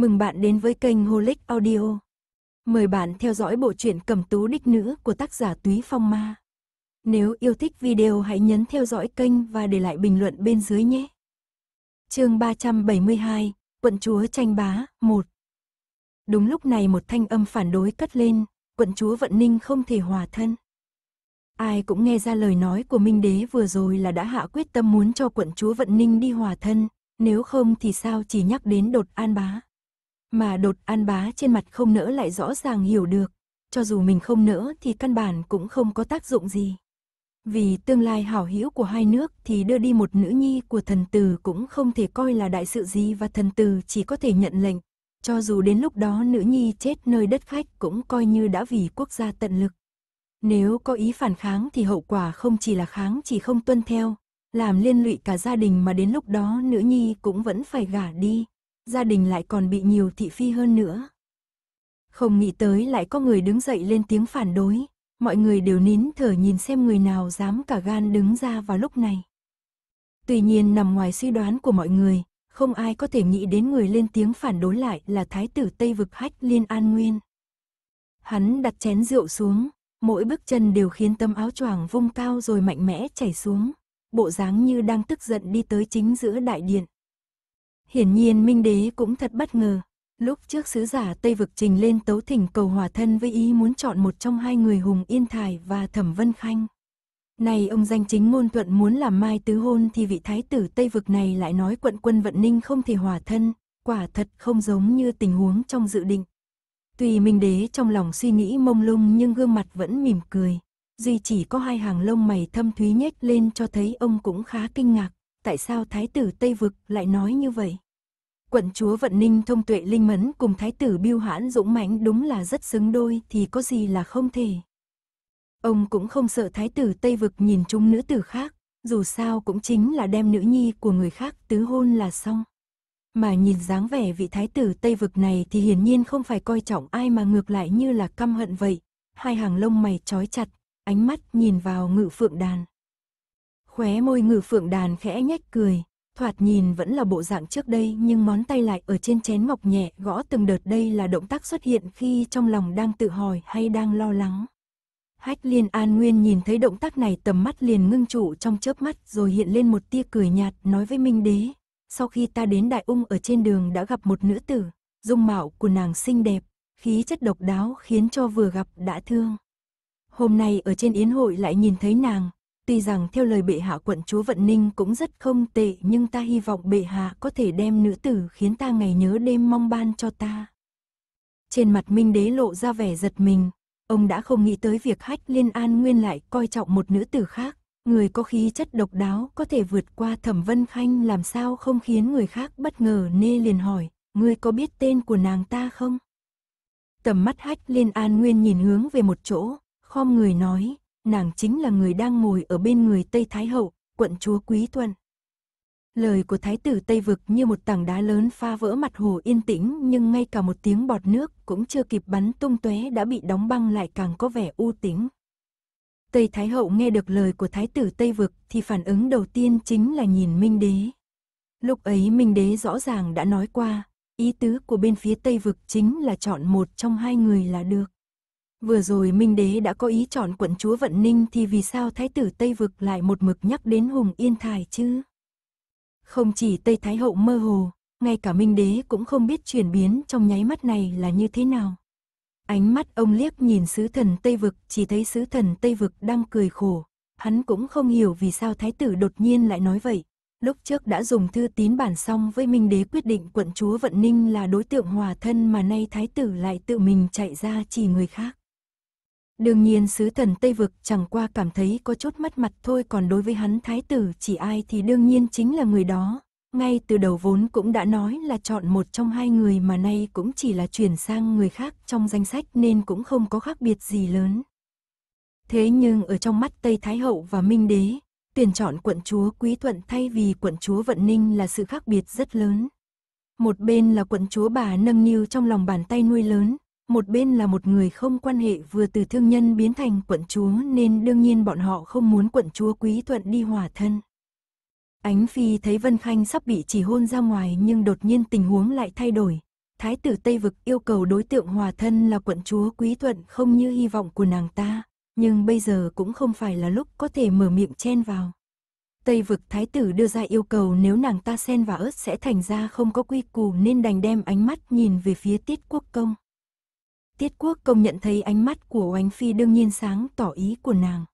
Mừng bạn đến với kênh Holic Audio. Mời bạn theo dõi bộ truyện Cẩm tú đích nữ của tác giả Túy Phong Ma. Nếu yêu thích video hãy nhấn theo dõi kênh và để lại bình luận bên dưới nhé. chương 372, Quận chúa tranh bá, 1 Đúng lúc này một thanh âm phản đối cất lên, quận chúa Vận Ninh không thể hòa thân. Ai cũng nghe ra lời nói của Minh Đế vừa rồi là đã hạ quyết tâm muốn cho quận chúa Vận Ninh đi hòa thân, nếu không thì sao chỉ nhắc đến đột an bá. Mà đột an bá trên mặt không nỡ lại rõ ràng hiểu được, cho dù mình không nỡ thì căn bản cũng không có tác dụng gì. Vì tương lai hảo hữu của hai nước thì đưa đi một nữ nhi của thần tử cũng không thể coi là đại sự gì và thần tử chỉ có thể nhận lệnh. Cho dù đến lúc đó nữ nhi chết nơi đất khách cũng coi như đã vì quốc gia tận lực. Nếu có ý phản kháng thì hậu quả không chỉ là kháng chỉ không tuân theo, làm liên lụy cả gia đình mà đến lúc đó nữ nhi cũng vẫn phải gả đi, gia đình lại còn bị nhiều thị phi hơn nữa. Không nghĩ tới lại có người đứng dậy lên tiếng phản đối, mọi người đều nín thở nhìn xem người nào dám cả gan đứng ra vào lúc này. Tuy nhiên nằm ngoài suy đoán của mọi người, không ai có thể nghĩ đến người lên tiếng phản đối lại là thái tử Tây Vực Hách Liên An Nguyên. Hắn đặt chén rượu xuống, mỗi bước chân đều khiến tấm áo choàng vung cao rồi mạnh mẽ chảy xuống, bộ dáng như đang tức giận đi tới chính giữa đại điện. Hiển nhiên Minh Đế cũng thật bất ngờ, lúc trước sứ giả Tây Vực trình lên tấu thỉnh cầu hòa thân với ý muốn chọn một trong hai người Hùng Yên Thải và Thẩm Vân Khanh. Này ông danh chính ngôn thuận muốn làm mai tứ hôn thì vị thái tử Tây Vực này lại nói quận quân Vận Ninh không thể hòa thân, quả thật không giống như tình huống trong dự định. Tuy Minh Đế trong lòng suy nghĩ mông lung nhưng gương mặt vẫn mỉm cười. Duy chỉ có hai hàng lông mày thâm thúy nhếch lên cho thấy ông cũng khá kinh ngạc. Tại sao Thái tử Tây Vực lại nói như vậy? Quận chúa Vận Ninh thông tuệ linh mẫn cùng Thái tử Biêu Hãn dũng mãnh đúng là rất xứng đôi thì có gì là không thể. Ông cũng không sợ Thái tử Tây Vực nhìn chung nữ tử khác, dù sao cũng chính là đem nữ nhi của người khác tứ hôn là xong. Mà nhìn dáng vẻ vị thái tử Tây Vực này thì hiển nhiên không phải coi trọng ai mà ngược lại như là căm hận vậy. Hai hàng lông mày trói chặt, ánh mắt nhìn vào ngự phượng đàn. Khóe môi ngự phượng đàn khẽ nhếch cười, thoạt nhìn vẫn là bộ dạng trước đây nhưng ngón tay lại ở trên chén ngọc nhẹ gõ từng đợt đây là động tác xuất hiện khi trong lòng đang tự hỏi hay đang lo lắng. Hách liên an nguyên nhìn thấy động tác này tầm mắt liền ngưng trụ trong chớp mắt rồi hiện lên một tia cười nhạt nói với Minh Đế, sau khi ta đến Đại Ung ở trên đường đã gặp một nữ tử, dung mạo của nàng xinh đẹp, khí chất độc đáo khiến cho vừa gặp đã thương. Hôm nay ở trên yến hội lại nhìn thấy nàng, tuy rằng theo lời bệ hạ quận chúa Vận Ninh cũng rất không tệ nhưng ta hy vọng bệ hạ có thể đem nữ tử khiến ta ngày nhớ đêm mong ban cho ta. Trên mặt Minh Đế lộ ra vẻ giật mình, ông đã không nghĩ tới việc hách liên an nguyên lại coi trọng một nữ tử khác. Người có khí chất độc đáo có thể vượt qua thẩm vân khanh làm sao không khiến người khác bất ngờ nê liền hỏi, ngươi có biết tên của nàng ta không? Tầm mắt hách liên an nguyên nhìn hướng về một chỗ, khom người nói, nàng chính là người đang ngồi ở bên người Tây Thái Hậu, quận chúa Quý Tuân. Lời của thái tử Tây Vực như một tảng đá lớn pha vỡ mặt hồ yên tĩnh nhưng ngay cả một tiếng bọt nước cũng chưa kịp bắn tung tóe đã bị đóng băng lại càng có vẻ u tĩnh. Tây Thái Hậu nghe được lời của Thái tử Tây Vực thì phản ứng đầu tiên chính là nhìn Minh Đế. Lúc ấy Minh Đế rõ ràng đã nói qua, ý tứ của bên phía Tây Vực chính là chọn một trong hai người là được. Vừa rồi Minh Đế đã có ý chọn quận chúa Vận Ninh thì vì sao Thái tử Tây Vực lại một mực nhắc đến Hùng Yên Thải chứ? Không chỉ Tây Thái Hậu mơ hồ, ngay cả Minh Đế cũng không biết chuyển biến trong nháy mắt này là như thế nào. Ánh mắt ông liếc nhìn sứ thần Tây Vực, chỉ thấy sứ thần Tây Vực đang cười khổ. Hắn cũng không hiểu vì sao thái tử đột nhiên lại nói vậy. Lúc trước đã dùng thư tín bản xong với Minh Đế quyết định quận chúa Vận Ninh là đối tượng hòa thân mà nay thái tử lại tự mình chạy ra chỉ người khác. Đương nhiên sứ thần Tây Vực chẳng qua cảm thấy có chút mất mặt thôi còn đối với hắn thái tử chỉ ai thì đương nhiên chính là người đó. Ngay từ đầu vốn cũng đã nói là chọn một trong hai người mà nay cũng chỉ là chuyển sang người khác trong danh sách nên cũng không có khác biệt gì lớn. Thế nhưng ở trong mắt Tây Thái Hậu và Minh Đế, tuyển chọn quận chúa Quý Thuận thay vì quận chúa Vận Ninh là sự khác biệt rất lớn. Một bên là quận chúa bà nâng niu trong lòng bàn tay nuôi lớn, một bên là một người không quan hệ vừa từ thương nhân biến thành quận chúa nên đương nhiên bọn họ không muốn quận chúa Quý Thuận đi hòa thân. Ánh Phi thấy Vân Khanh sắp bị chỉ hôn ra ngoài nhưng đột nhiên tình huống lại thay đổi. Thái tử Tây Vực yêu cầu đối tượng hòa thân là quận chúa Quý Thuận không như hy vọng của nàng ta, nhưng bây giờ cũng không phải là lúc có thể mở miệng chen vào. Tây vực thái tử đưa ra yêu cầu nếu nàng ta xen vào ớt sẽ thành ra không có quy củ nên đành đem ánh mắt nhìn về phía tiết quốc công. Tiết quốc công nhận thấy ánh mắt của oánh phi đương nhiên sáng tỏ ý của nàng.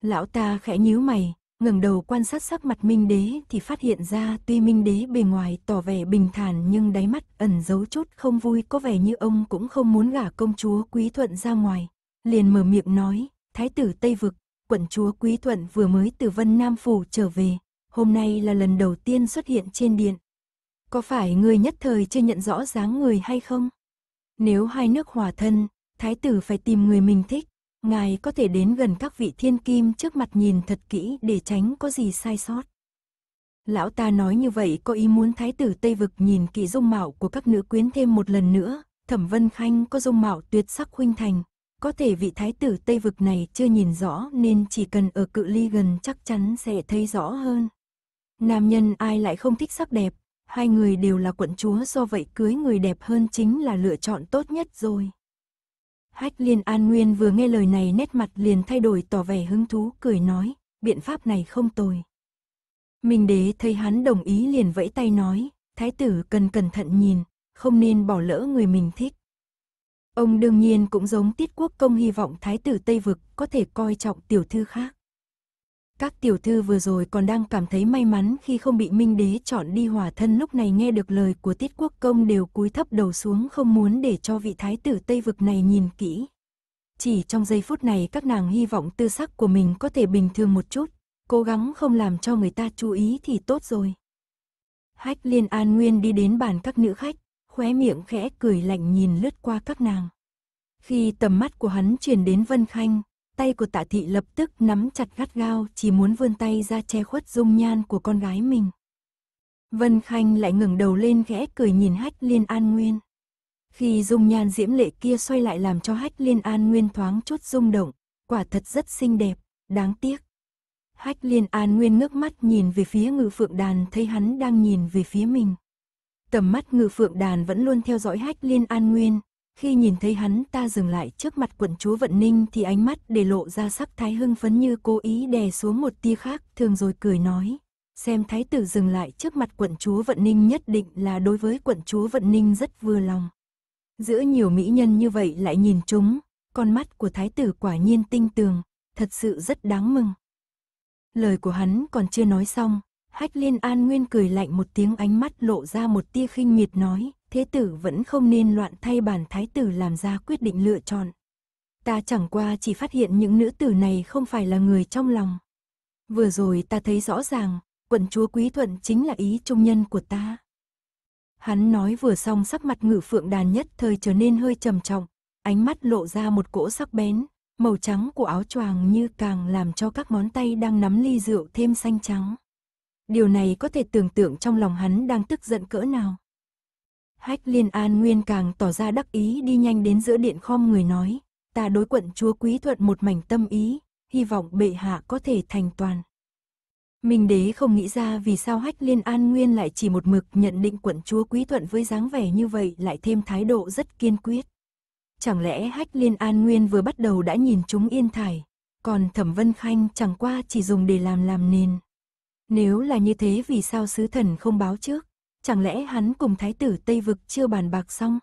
Lão ta khẽ nhíu mày, ngẩng đầu quan sát sắc mặt Minh Đế thì phát hiện ra tuy Minh Đế bề ngoài tỏ vẻ bình thản nhưng đáy mắt ẩn giấu chút không vui có vẻ như ông cũng không muốn gả công chúa Quý Thuận ra ngoài. Liền mở miệng nói, Thái tử Tây Vực, quận chúa Quý Thuận vừa mới từ Vân Nam Phủ trở về, hôm nay là lần đầu tiên xuất hiện trên điện. Có phải người nhất thời chưa nhận rõ dáng người hay không? Nếu hai nước hòa thân, Thái tử phải tìm người mình thích, ngài có thể đến gần các vị thiên kim trước mặt nhìn thật kỹ để tránh có gì sai sót. Lão ta nói như vậy có ý muốn thái tử Tây Vực nhìn kỹ dung mạo của các nữ quyến thêm một lần nữa, thẩm vân khanh có dung mạo tuyệt sắc huynh thành, có thể vị thái tử Tây Vực này chưa nhìn rõ nên chỉ cần ở cự ly gần chắc chắn sẽ thấy rõ hơn. Nam nhân ai lại không thích sắc đẹp, hai người đều là quận chúa do vậy cưới người đẹp hơn chính là lựa chọn tốt nhất rồi. Hách liên an nguyên vừa nghe lời này nét mặt liền thay đổi tỏ vẻ hứng thú cười nói, biện pháp này không tồi. Minh đế thấy hắn đồng ý liền vẫy tay nói, thái tử cần cẩn thận nhìn, không nên bỏ lỡ người mình thích. Ông đương nhiên cũng giống tiết quốc công hy vọng thái tử Tây Vực có thể coi trọng tiểu thư khác. Các tiểu thư vừa rồi còn đang cảm thấy may mắn khi không bị Minh Đế chọn đi hòa thân lúc này nghe được lời của Tiết Quốc Công đều cúi thấp đầu xuống không muốn để cho vị thái tử Tây Vực này nhìn kỹ. Chỉ trong giây phút này các nàng hy vọng tư sắc của mình có thể bình thường một chút, cố gắng không làm cho người ta chú ý thì tốt rồi. Hách liên an nguyên đi đến bàn các nữ khách, khóe miệng khẽ cười lạnh nhìn lướt qua các nàng. Khi tầm mắt của hắn chuyển đến Vân Khanh, tay của tạ thị lập tức nắm chặt gắt gao chỉ muốn vươn tay ra che khuất dung nhan của con gái mình. Vân Khanh lại ngẩng đầu lên khẽ cười nhìn hách liên an nguyên. Khi dung nhan diễm lệ kia xoay lại làm cho hách liên an nguyên thoáng chút rung động, quả thật rất xinh đẹp, đáng tiếc. Hách liên an nguyên ngước mắt nhìn về phía ngự phượng đàn thấy hắn đang nhìn về phía mình. Tầm mắt ngự phượng đàn vẫn luôn theo dõi hách liên an nguyên, khi nhìn thấy hắn ta dừng lại trước mặt quận chúa Vận Ninh thì ánh mắt để lộ ra sắc thái hưng phấn như cố ý đè xuống một tia khác thường rồi cười nói. Xem thái tử dừng lại trước mặt quận chúa Vận Ninh nhất định là đối với quận chúa Vận Ninh rất vừa lòng. Giữa nhiều mỹ nhân như vậy lại nhìn chúng, con mắt của thái tử quả nhiên tinh tường, thật sự rất đáng mừng. Lời của hắn còn chưa nói xong, Hách Liên An Nguyên cười lạnh một tiếng ánh mắt lộ ra một tia khinh miệt nói, thế tử vẫn không nên loạn thay bản thái tử làm ra quyết định lựa chọn. Ta chẳng qua chỉ phát hiện những nữ tử này không phải là người trong lòng. Vừa rồi ta thấy rõ ràng, quận chúa Quý Thuận chính là ý trung nhân của ta. Hắn nói vừa xong sắc mặt ngự phượng đàn nhất thời trở nên hơi trầm trọng, ánh mắt lộ ra một cỗ sắc bén, màu trắng của áo choàng như càng làm cho các ngón tay đang nắm ly rượu thêm xanh trắng. Điều này có thể tưởng tượng trong lòng hắn đang tức giận cỡ nào. Hách liên an nguyên càng tỏ ra đắc ý đi nhanh đến giữa điện khom người nói, ta đối quận chúa quý thuận một mảnh tâm ý, hy vọng bệ hạ có thể thành toàn. Minh đế không nghĩ ra vì sao hách liên an nguyên lại chỉ một mực nhận định quận chúa quý thuận với dáng vẻ như vậy lại thêm thái độ rất kiên quyết. Chẳng lẽ hách liên an nguyên vừa bắt đầu đã nhìn chúng yên thải, còn thẩm vân khanh chẳng qua chỉ dùng để làm làm nền. Nếu là như thế vì sao sứ thần không báo trước? Chẳng lẽ hắn cùng thái tử Tây Vực chưa bàn bạc xong?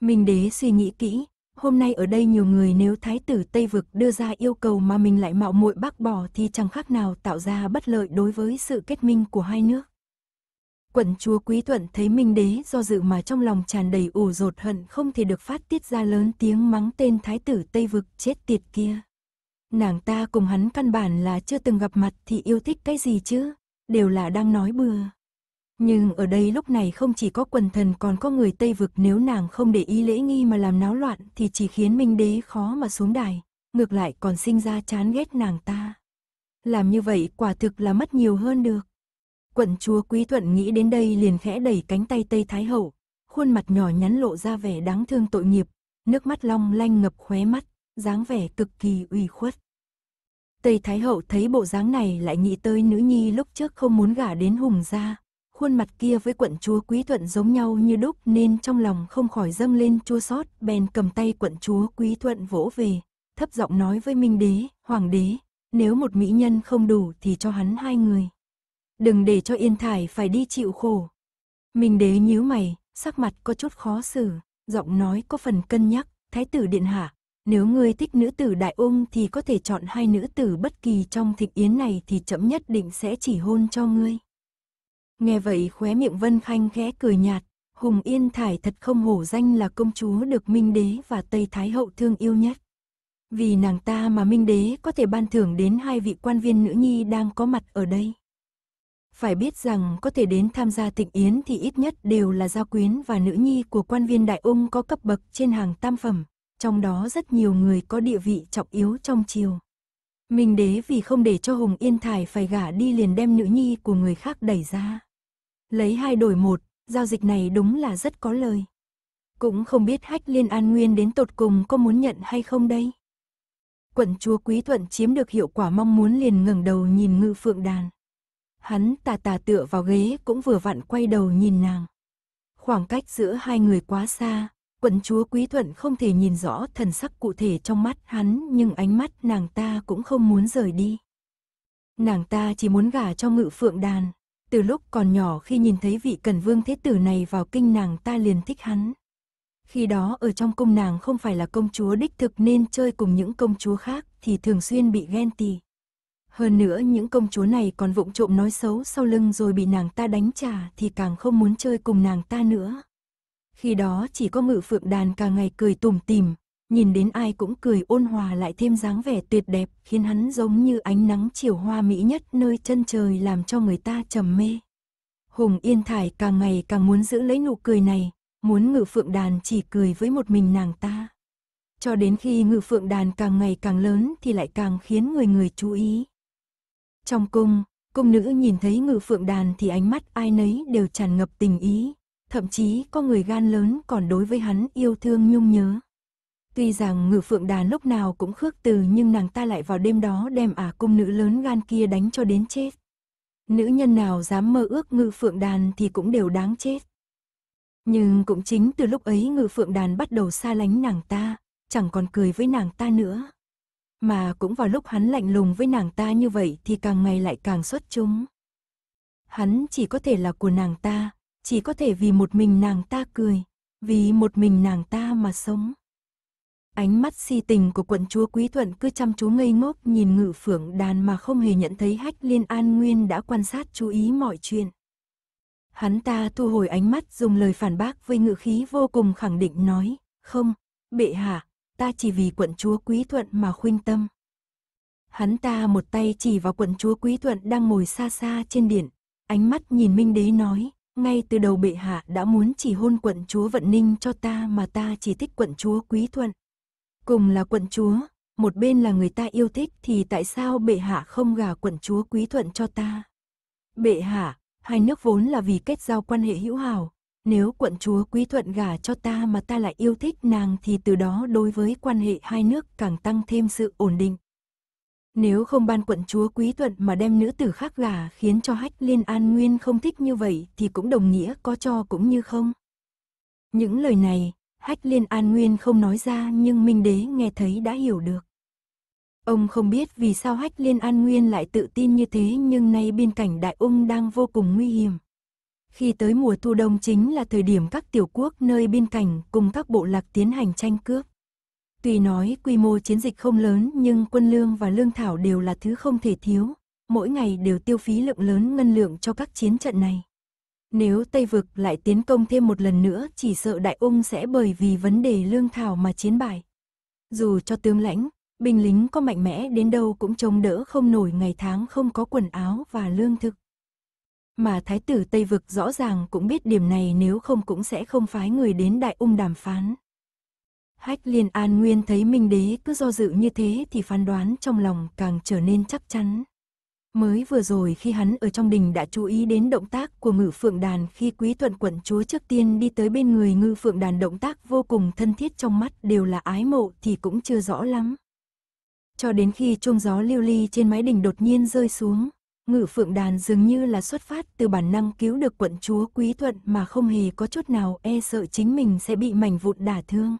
Minh đế suy nghĩ kỹ, hôm nay ở đây nhiều người nếu thái tử Tây Vực đưa ra yêu cầu mà mình lại mạo muội bác bỏ thì chẳng khác nào tạo ra bất lợi đối với sự kết minh của hai nước. Quận chúa Quý Thuận thấy Minh đế do dự mà trong lòng tràn đầy ủ rột hận không thể được phát tiết ra lớn tiếng mắng tên thái tử Tây Vực chết tiệt kia. Nàng ta cùng hắn căn bản là chưa từng gặp mặt thì yêu thích cái gì chứ, đều là đang nói bừa. Nhưng ở đây lúc này không chỉ có quần thần còn có người Tây Vực nếu nàng không để ý lễ nghi mà làm náo loạn thì chỉ khiến Minh Đế khó mà xuống đài, ngược lại còn sinh ra chán ghét nàng ta. Làm như vậy quả thực là mất nhiều hơn được. Quận chúa Quý Thuận nghĩ đến đây liền khẽ đẩy cánh tay Tây Thái Hậu, khuôn mặt nhỏ nhắn lộ ra vẻ đáng thương tội nghiệp, nước mắt long lanh ngập khóe mắt, dáng vẻ cực kỳ ủy khuất. Tây Thái Hậu thấy bộ dáng này lại nghĩ tới nữ nhi lúc trước không muốn gả đến hùng gia, khuôn mặt kia với quận chúa Quý Thuận giống nhau như đúc nên trong lòng không khỏi dâng lên chua xót, bèn cầm tay quận chúa Quý Thuận vỗ về, thấp giọng nói với Minh Đế, Hoàng đế, nếu một mỹ nhân không đủ thì cho hắn hai người. Đừng để cho Yên Thải phải đi chịu khổ. Minh Đế nhíu mày, sắc mặt có chút khó xử, giọng nói có phần cân nhắc, Thái tử Điện Hạ, nếu ngươi thích nữ tử đại ung thì có thể chọn hai nữ tử bất kỳ trong thịnh yến này thì chậm nhất định sẽ chỉ hôn cho ngươi. Nghe vậy khóe miệng Vân Khanh khẽ cười nhạt, Hùng Yên Thải thật không hổ danh là công chúa được Minh Đế và Tây Thái Hậu thương yêu nhất. Vì nàng ta mà Minh Đế có thể ban thưởng đến hai vị quan viên nữ nhi đang có mặt ở đây. Phải biết rằng có thể đến tham gia thịnh yến thì ít nhất đều là gia quyến và nữ nhi của quan viên đại ung có cấp bậc trên hàng tam phẩm, trong đó rất nhiều người có địa vị trọng yếu trong triều. Minh đế vì không để cho Hùng Yên Thải phải gả đi liền đem nữ nhi của người khác đẩy ra. Lấy hai đổi một, giao dịch này đúng là rất có lời. Cũng không biết hách liên an nguyên đến tột cùng có muốn nhận hay không đây. Quận chúa Quý Thuận chiếm được hiệu quả mong muốn liền ngẩng đầu nhìn ngự phượng đàn. Hắn tà tà tựa vào ghế cũng vừa vặn quay đầu nhìn nàng. Khoảng cách giữa hai người quá xa, quận chúa Quý Thuận không thể nhìn rõ thần sắc cụ thể trong mắt hắn nhưng ánh mắt nàng ta cũng không muốn rời đi. Nàng ta chỉ muốn gả cho ngự phượng đàn. Từ lúc còn nhỏ khi nhìn thấy vị cần vương thế tử này vào kinh nàng ta liền thích hắn. Khi đó ở trong cung nàng không phải là công chúa đích thực nên chơi cùng những công chúa khác thì thường xuyên bị ghen tị. Hơn nữa những công chúa này còn vụng trộm nói xấu sau lưng rồi bị nàng ta đánh trả thì càng không muốn chơi cùng nàng ta nữa. Khi đó chỉ có ngự phượng đàn cả ngày cười tùm tìm, nhìn đến ai cũng cười ôn hòa lại thêm dáng vẻ tuyệt đẹp khiến hắn giống như ánh nắng chiều hoa mỹ nhất nơi chân trời làm cho người ta trầm mê. Hùng Yên Thải càng ngày càng muốn giữ lấy nụ cười này, muốn ngự phượng đàn chỉ cười với một mình nàng ta. Cho đến khi ngự phượng đàn càng ngày càng lớn thì lại càng khiến người người chú ý. Trong cung, cung nữ nhìn thấy ngự phượng đàn thì ánh mắt ai nấy đều tràn ngập tình ý, thậm chí có người gan lớn còn đối với hắn yêu thương nhung nhớ. Tuy rằng ngự phượng đàn lúc nào cũng khước từ nhưng nàng ta lại vào đêm đó đem ả cung nữ lớn gan kia đánh cho đến chết. Nữ nhân nào dám mơ ước ngự phượng đàn thì cũng đều đáng chết. Nhưng cũng chính từ lúc ấy ngự phượng đàn bắt đầu xa lánh nàng ta, chẳng còn cười với nàng ta nữa. Mà cũng vào lúc hắn lạnh lùng với nàng ta như vậy thì càng ngày lại càng xuất chúng. Hắn chỉ có thể là của nàng ta, chỉ có thể vì một mình nàng ta cười, vì một mình nàng ta mà sống. Ánh mắt si tình của quận chúa Quý Thuận cứ chăm chú ngây ngốc nhìn ngự phượng đàn mà không hề nhận thấy hách liên an nguyên đã quan sát chú ý mọi chuyện. Hắn ta thu hồi ánh mắt dùng lời phản bác với ngự khí vô cùng khẳng định nói, không, bệ hạ, ta chỉ vì quận chúa Quý Thuận mà khuyên tâm. Hắn ta một tay chỉ vào quận chúa Quý Thuận đang ngồi xa xa trên điện, ánh mắt nhìn Minh Đế nói, ngay từ đầu bệ hạ đã muốn chỉ hôn quận chúa Vận Ninh cho ta mà ta chỉ thích quận chúa Quý Thuận. Cùng là quận chúa, một bên là người ta yêu thích thì tại sao bệ hạ không gả quận chúa Quý Thuận cho ta? Bệ hạ, hai nước vốn là vì kết giao quan hệ hữu hảo, nếu quận chúa Quý Thuận gả cho ta mà ta lại yêu thích nàng thì từ đó đối với quan hệ hai nước càng tăng thêm sự ổn định. Nếu không ban quận chúa Quý Thuận mà đem nữ tử khác gả khiến cho hách liên an nguyên không thích như vậy thì cũng đồng nghĩa có cho cũng như không. Những lời này, hách liên an nguyên không nói ra nhưng Minh Đế nghe thấy đã hiểu được. Ông không biết vì sao hách liên an nguyên lại tự tin như thế nhưng nay biên cảnh đại ung đang vô cùng nguy hiểm. Khi tới mùa thu đông chính là thời điểm các tiểu quốc nơi biên cảnh cùng các bộ lạc tiến hành tranh cướp. Tuy nói quy mô chiến dịch không lớn nhưng quân lương và lương thảo đều là thứ không thể thiếu, mỗi ngày đều tiêu phí lượng lớn ngân lượng cho các chiến trận này. Nếu Tây Vực lại tiến công thêm một lần nữa chỉ sợ Đại Ung sẽ bởi vì vấn đề lương thảo mà chiến bại. Dù cho tướng lãnh, binh lính có mạnh mẽ đến đâu cũng chống đỡ không nổi ngày tháng không có quần áo và lương thực. Mà Thái tử Tây Vực rõ ràng cũng biết điểm này nếu không cũng sẽ không phái người đến Đại Ung đàm phán. Hách liên an nguyên thấy Minh Đế cứ do dự như thế thì phán đoán trong lòng càng trở nên chắc chắn. Mới vừa rồi khi hắn ở trong đình đã chú ý đến động tác của ngự phượng đàn khi quý thuận quận chúa trước tiên đi tới bên người ngự phượng đàn động tác vô cùng thân thiết trong mắt đều là ái mộ thì cũng chưa rõ lắm. Cho đến khi chuông gió lưu ly trên mái đình đột nhiên rơi xuống, Ngự phượng đàn dường như là xuất phát từ bản năng cứu được quận chúa Quý Thuận mà không hề có chút nào e sợ chính mình sẽ bị mảnh vụn đả thương.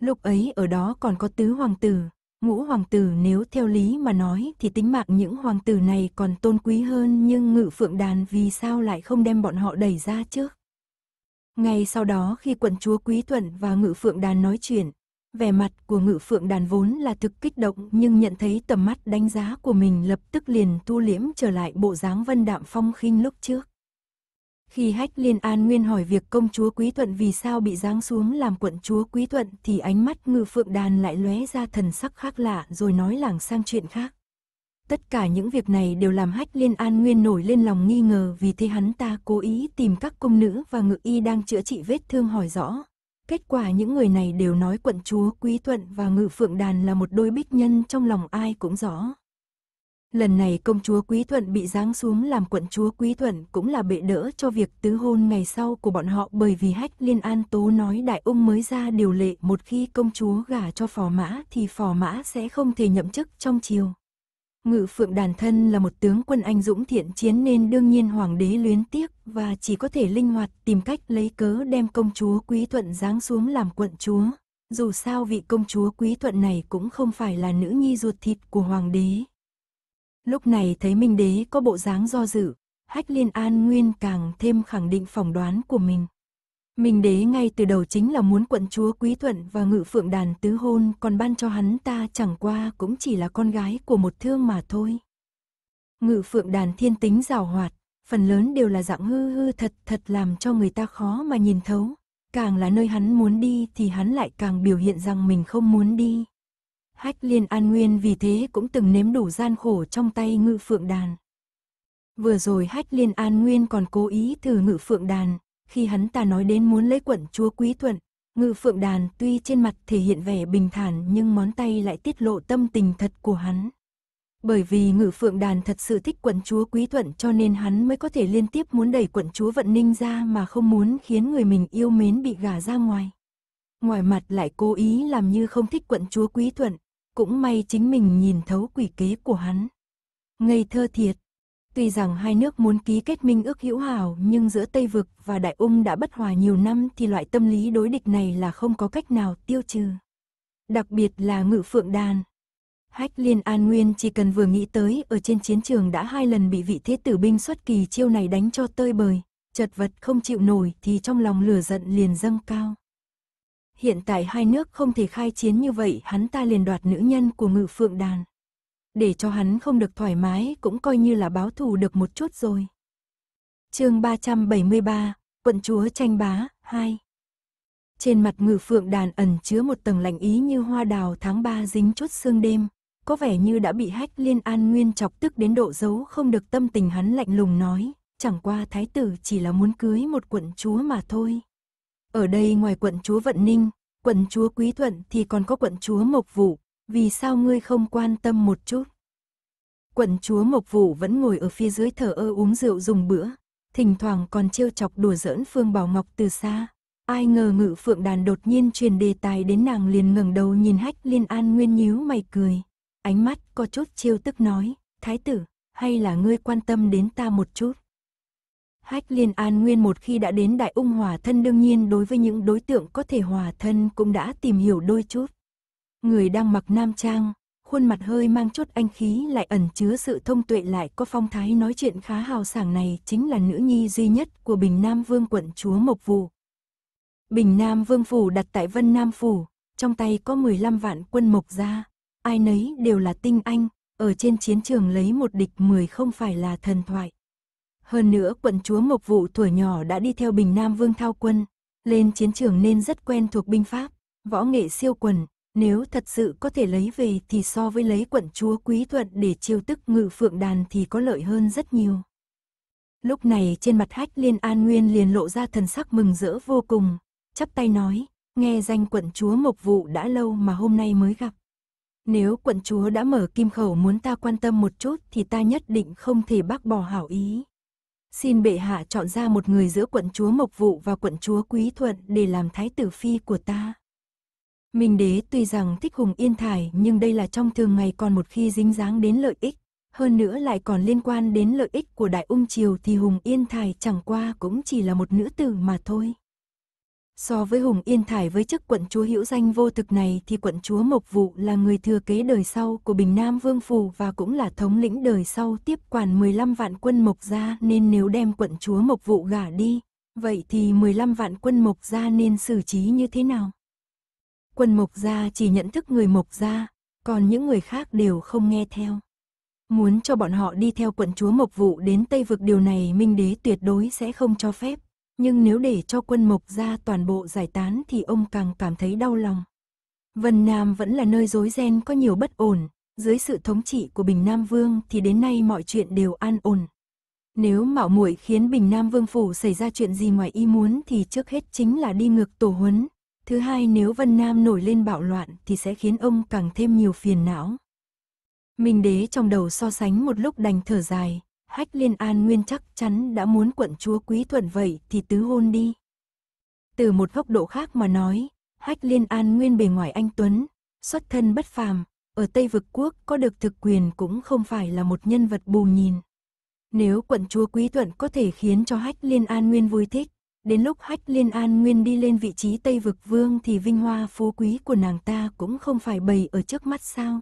Lúc ấy ở đó còn có tứ hoàng tử, ngũ hoàng tử nếu theo lý mà nói thì tính mạng những hoàng tử này còn tôn quý hơn nhưng ngự phượng đàn vì sao lại không đem bọn họ đẩy ra trước. Ngay sau đó khi quận chúa Quý Thuận và ngự phượng đàn nói chuyện, vẻ mặt của ngự phượng đàn vốn là thực kích động nhưng nhận thấy tầm mắt đánh giá của mình lập tức liền thu liễm trở lại bộ dáng vân đạm phong khinh lúc trước. Khi Hách Liên An Nguyên hỏi việc công chúa Quý Thuận vì sao bị giáng xuống làm quận chúa Quý Thuận thì ánh mắt ngự phượng đàn lại lóe ra thần sắc khác lạ rồi nói lảng sang chuyện khác. Tất cả những việc này đều làm Hách Liên An Nguyên nổi lên lòng nghi ngờ vì thế hắn ta cố ý tìm các công nữ và ngự y đang chữa trị vết thương hỏi rõ. Kết quả những người này đều nói quận chúa Quý Thuận và ngự phượng đàn là một đôi bích nhân trong lòng ai cũng rõ. Lần này công chúa Quý Thuận bị giáng xuống làm quận chúa Quý Thuận cũng là bệ đỡ cho việc tứ hôn ngày sau của bọn họ bởi vì hách liên an tố nói đại ung mới ra điều lệ một khi công chúa gả cho phò mã thì phò mã sẽ không thể nhậm chức trong triều. Ngự phượng đàn thân là một tướng quân anh dũng thiện chiến nên đương nhiên hoàng đế luyến tiếc và chỉ có thể linh hoạt tìm cách lấy cớ đem công chúa Quý Thuận giáng xuống làm quận chúa. Dù sao vị công chúa Quý Thuận này cũng không phải là nữ nhi ruột thịt của hoàng đế. Lúc này thấy Minh Đế có bộ dáng do dự, Hách Liên An Nguyên càng thêm khẳng định phỏng đoán của mình. Minh Đế ngay từ đầu chính là muốn quận chúa Quý Thuận và ngự phượng đàn tứ hôn còn ban cho hắn ta chẳng qua cũng chỉ là con gái của một thương mà thôi. Ngự phượng đàn thiên tính rào hoạt, phần lớn đều là dạng hư hư thật thật làm cho người ta khó mà nhìn thấu. Càng là nơi hắn muốn đi thì hắn lại càng biểu hiện rằng mình không muốn đi. Hách liên an nguyên vì thế cũng từng nếm đủ gian khổ trong tay ngự phượng đàn. Vừa rồi hách liên an nguyên còn cố ý thử ngự phượng đàn, khi hắn ta nói đến muốn lấy quận chúa quý thuận, ngự phượng đàn tuy trên mặt thể hiện vẻ bình thản nhưng món tay lại tiết lộ tâm tình thật của hắn. Bởi vì ngự phượng đàn thật sự thích quận chúa quý thuận cho nên hắn mới có thể liên tiếp muốn đẩy quận chúa vận ninh ra mà không muốn khiến người mình yêu mến bị gả ra ngoài. Ngoài mặt lại cố ý làm như không thích quận chúa quý thuận, cũng may chính mình nhìn thấu quỷ kế của hắn. Ngây thơ thiệt. Tuy rằng hai nước muốn ký kết minh ước hữu hảo nhưng giữa Tây Vực và Đại Ung đã bất hòa nhiều năm thì loại tâm lý đối địch này là không có cách nào tiêu trừ. Đặc biệt là ngự phượng đàn. Hách liên an nguyên chỉ cần vừa nghĩ tới ở trên chiến trường đã hai lần bị vị thế tử binh xuất kỳ chiêu này đánh cho tơi bời, chật vật không chịu nổi thì trong lòng lửa giận liền dâng cao hiện tại hai nước không thể khai chiến như vậy hắn ta liền đoạt nữ nhân của ngự phượng đàn. Để cho hắn không được thoải mái cũng coi như là báo thù được một chút rồi. chương 373, quận chúa tranh bá, 2 Trên mặt ngự phượng đàn ẩn chứa một tầng lạnh ý như hoa đào tháng 3 dính chút sương đêm, có vẻ như đã bị hách liên an nguyên chọc tức đến độ giấu không được tâm tình hắn lạnh lùng nói, chẳng qua thái tử chỉ là muốn cưới một quận chúa mà thôi. Ở đây ngoài quận chúa Vận Ninh, quận chúa Quý Thuận thì còn có quận chúa Mộc Vũ, vì sao ngươi không quan tâm một chút? Quận chúa Mộc Vũ vẫn ngồi ở phía dưới thở ơ uống rượu dùng bữa, thỉnh thoảng còn trêu chọc đùa giỡn Phương Bảo Ngọc từ xa. Ai ngờ ngự phượng đàn đột nhiên truyền đề tài đến nàng liền ngẩng đầu nhìn hách liên an nguyên nhíu mày cười. Ánh mắt có chút chiêu tức nói, thái tử, hay là ngươi quan tâm đến ta một chút? Hách liên an nguyên một khi đã đến đại ung hòa thân đương nhiên đối với những đối tượng có thể hòa thân cũng đã tìm hiểu đôi chút. Người đang mặc nam trang, khuôn mặt hơi mang chút anh khí lại ẩn chứa sự thông tuệ lại có phong thái nói chuyện khá hào sảng này chính là nữ nhi duy nhất của Bình Nam Vương quận chúa Mộc Vũ. Bình Nam Vương Phủ đặt tại Vân Nam Phủ, trong tay có 15 vạn quân Mộc gia, ai nấy đều là tinh anh, ở trên chiến trường lấy một địch 10 không phải là thần thoại. Hơn nữa quận chúa Mộc Vũ tuổi nhỏ đã đi theo Bình Nam Vương thao quân, lên chiến trường nên rất quen thuộc binh pháp, võ nghệ siêu quần, nếu thật sự có thể lấy về thì so với lấy quận chúa Quý Thuận để chiêu tức ngự phượng đàn thì có lợi hơn rất nhiều. Lúc này trên mặt hách liên an nguyên liền lộ ra thần sắc mừng rỡ vô cùng, chắp tay nói, nghe danh quận chúa Mộc Vũ đã lâu mà hôm nay mới gặp. Nếu quận chúa đã mở kim khẩu muốn ta quan tâm một chút thì ta nhất định không thể bác bỏ hảo ý xin bệ hạ chọn ra một người giữa quận chúa Mộc Vụ và quận chúa Quý Thuận để làm thái tử phi của ta. Minh đế tuy rằng thích Hùng Yên Thải nhưng đây là trong thường ngày còn một khi dính dáng đến lợi ích, hơn nữa lại còn liên quan đến lợi ích của Đại Ung Triều thì Hùng Yên Thải chẳng qua cũng chỉ là một nữ tử mà thôi. So với Hùng Yên Thải với chức quận chúa hữu danh vô thực này thì quận chúa Mộc Vụ là người thừa kế đời sau của Bình Nam Vương Phủ và cũng là thống lĩnh đời sau tiếp quản 15 vạn quân Mộc gia nên nếu đem quận chúa Mộc Vụ gả đi, vậy thì 15 vạn quân Mộc gia nên xử trí như thế nào? Quân Mộc gia chỉ nhận thức người Mộc gia, còn những người khác đều không nghe theo. Muốn cho bọn họ đi theo quận chúa Mộc Vụ đến Tây Vực điều này Minh Đế tuyệt đối sẽ không cho phép nhưng nếu để cho quân mộc ra toàn bộ giải tán thì ông càng cảm thấy đau lòng. Vân Nam vẫn là nơi rối ren có nhiều bất ổn, dưới sự thống trị của Bình Nam Vương thì đến nay mọi chuyện đều an ổn. Nếu mạo muội khiến Bình Nam Vương phủ xảy ra chuyện gì ngoài ý muốn thì trước hết chính là đi ngược tổ huấn. Thứ hai nếu Vân Nam nổi lên bạo loạn thì sẽ khiến ông càng thêm nhiều phiền não. Minh đế trong đầu so sánh một lúc đành thở dài, Hách Liên An Nguyên chắc chắn đã muốn quận chúa Quý Thuận vậy thì tứ hôn đi. Từ một góc độ khác mà nói, Hách Liên An Nguyên bề ngoài anh Tuấn, xuất thân bất phàm, ở Tây Vực Quốc có được thực quyền cũng không phải là một nhân vật bù nhìn. Nếu quận chúa Quý Thuận có thể khiến cho Hách Liên An Nguyên vui thích, đến lúc Hách Liên An Nguyên đi lên vị trí Tây Vực Vương thì vinh hoa phú quý của nàng ta cũng không phải bày ở trước mắt sao.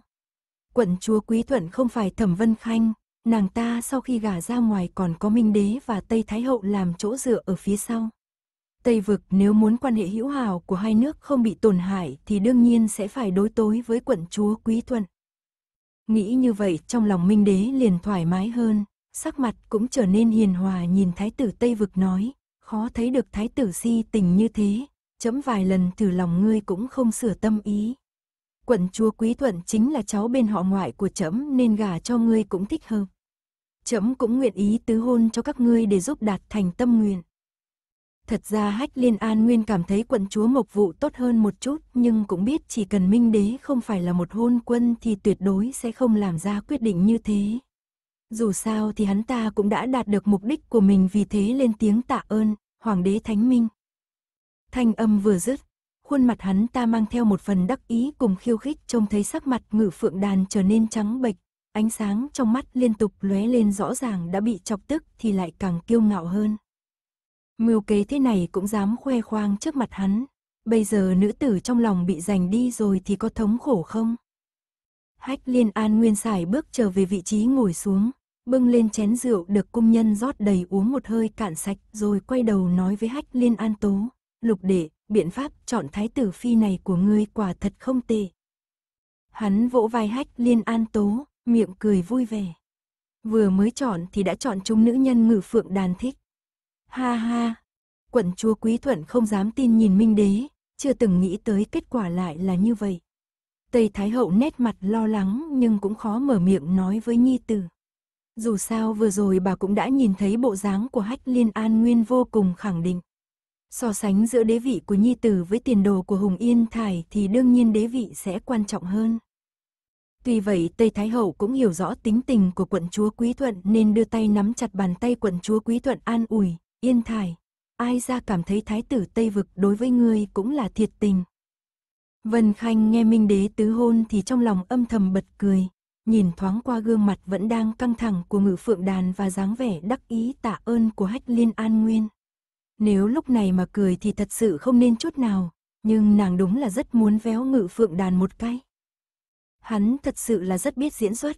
Quận chúa Quý Thuận không phải Thẩm Vân Khanh, Nàng ta sau khi gả ra ngoài còn có Minh Đế và Tây Thái Hậu làm chỗ dựa ở phía sau. Tây vực nếu muốn quan hệ hữu hảo của hai nước không bị tổn hại thì đương nhiên sẽ phải đối tối với quận chúa Quý Thuận. Nghĩ như vậy trong lòng Minh Đế liền thoải mái hơn, sắc mặt cũng trở nên hiền hòa nhìn Thái tử Tây vực nói, khó thấy được Thái tử si tình như thế, chấm vài lần thử lòng ngươi cũng không sửa tâm ý. Quận chúa Quý Thuận chính là cháu bên họ ngoại của chấm nên gả cho ngươi cũng thích hợp chấm cũng nguyện ý tứ hôn cho các ngươi để giúp đạt thành tâm nguyện. Thật ra Hách Liên An Nguyên cảm thấy quận chúa Mộc Vụ tốt hơn một chút, nhưng cũng biết chỉ cần Minh Đế không phải là một hôn quân thì tuyệt đối sẽ không làm ra quyết định như thế. Dù sao thì hắn ta cũng đã đạt được mục đích của mình vì thế lên tiếng tạ ơn, Hoàng đế Thánh Minh. Thanh âm vừa dứt, khuôn mặt hắn ta mang theo một phần đắc ý cùng khiêu khích trông thấy sắc mặt ngự phượng đàn trở nên trắng bệch, ánh sáng trong mắt liên tục lóe lên rõ ràng đã bị chọc tức thì lại càng kiêu ngạo hơn. Mưu kế thế này cũng dám khoe khoang trước mặt hắn, bây giờ nữ tử trong lòng bị giành đi rồi thì có thống khổ không? Hách liên an nguyên xài bước trở về vị trí ngồi xuống, bưng lên chén rượu được cung nhân rót đầy uống một hơi cạn sạch rồi quay đầu nói với hách liên an tố, lục đệ, biện pháp chọn thái tử phi này của ngươi quả thật không tệ. Hắn vỗ vai hách liên an tố, miệng cười vui vẻ. Vừa mới chọn thì đã chọn chúng nữ nhân ngự phượng đàn thích. Ha ha, quận chúa Quý Thuận không dám tin nhìn Minh Đế, chưa từng nghĩ tới kết quả lại là như vậy. Tây Thái Hậu nét mặt lo lắng nhưng cũng khó mở miệng nói với Nhi Tử. Dù sao vừa rồi bà cũng đã nhìn thấy bộ dáng của Hách Liên An Nguyên vô cùng khẳng định. So sánh giữa đế vị của Nhi Tử với tiền đồ của Hùng Yên Thải thì đương nhiên đế vị sẽ quan trọng hơn. Tuy vậy Tây Thái Hậu cũng hiểu rõ tính tình của quận chúa Quý Thuận nên đưa tay nắm chặt bàn tay quận chúa Quý Thuận an ủi, yên thải. Ai ra cảm thấy thái tử Tây Vực đối với ngươi cũng là thiệt tình. Vân Khanh nghe Minh Đế tứ hôn thì trong lòng âm thầm bật cười, nhìn thoáng qua gương mặt vẫn đang căng thẳng của ngự phượng đàn và dáng vẻ đắc ý tạ ơn của hách liên an nguyên. Nếu lúc này mà cười thì thật sự không nên chút nào, nhưng nàng đúng là rất muốn véo ngự phượng đàn một cái. Hắn thật sự là rất biết diễn xuất.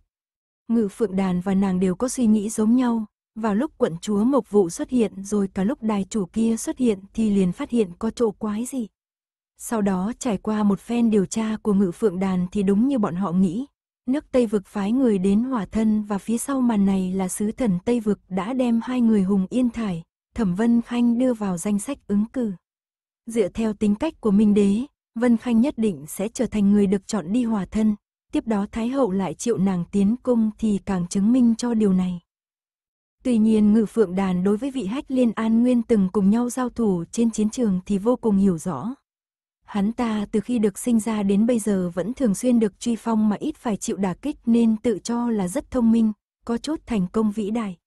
Ngự phượng đàn và nàng đều có suy nghĩ giống nhau. Vào lúc quận chúa Mộc Vụ xuất hiện rồi cả lúc đài chủ kia xuất hiện thì liền phát hiện có chỗ quái gì. Sau đó trải qua một phen điều tra của ngự phượng đàn thì đúng như bọn họ nghĩ. Nước Tây Vực phái người đến hỏa thân và phía sau màn này là sứ thần Tây Vực đã đem hai người Hùng Yên Thải, Thẩm Vân Khanh đưa vào danh sách ứng cử. Dựa theo tính cách của Minh Đế, Vân Khanh nhất định sẽ trở thành người được chọn đi hòa thân, tiếp đó Thái Hậu lại triệu nàng tiến cung thì càng chứng minh cho điều này. Tuy nhiên ngự phượng đàn đối với vị hách liên an nguyên từng cùng nhau giao thủ trên chiến trường thì vô cùng hiểu rõ. Hắn ta từ khi được sinh ra đến bây giờ vẫn thường xuyên được truy phong mà ít phải chịu đả kích nên tự cho là rất thông minh, có chút thành công vĩ đại.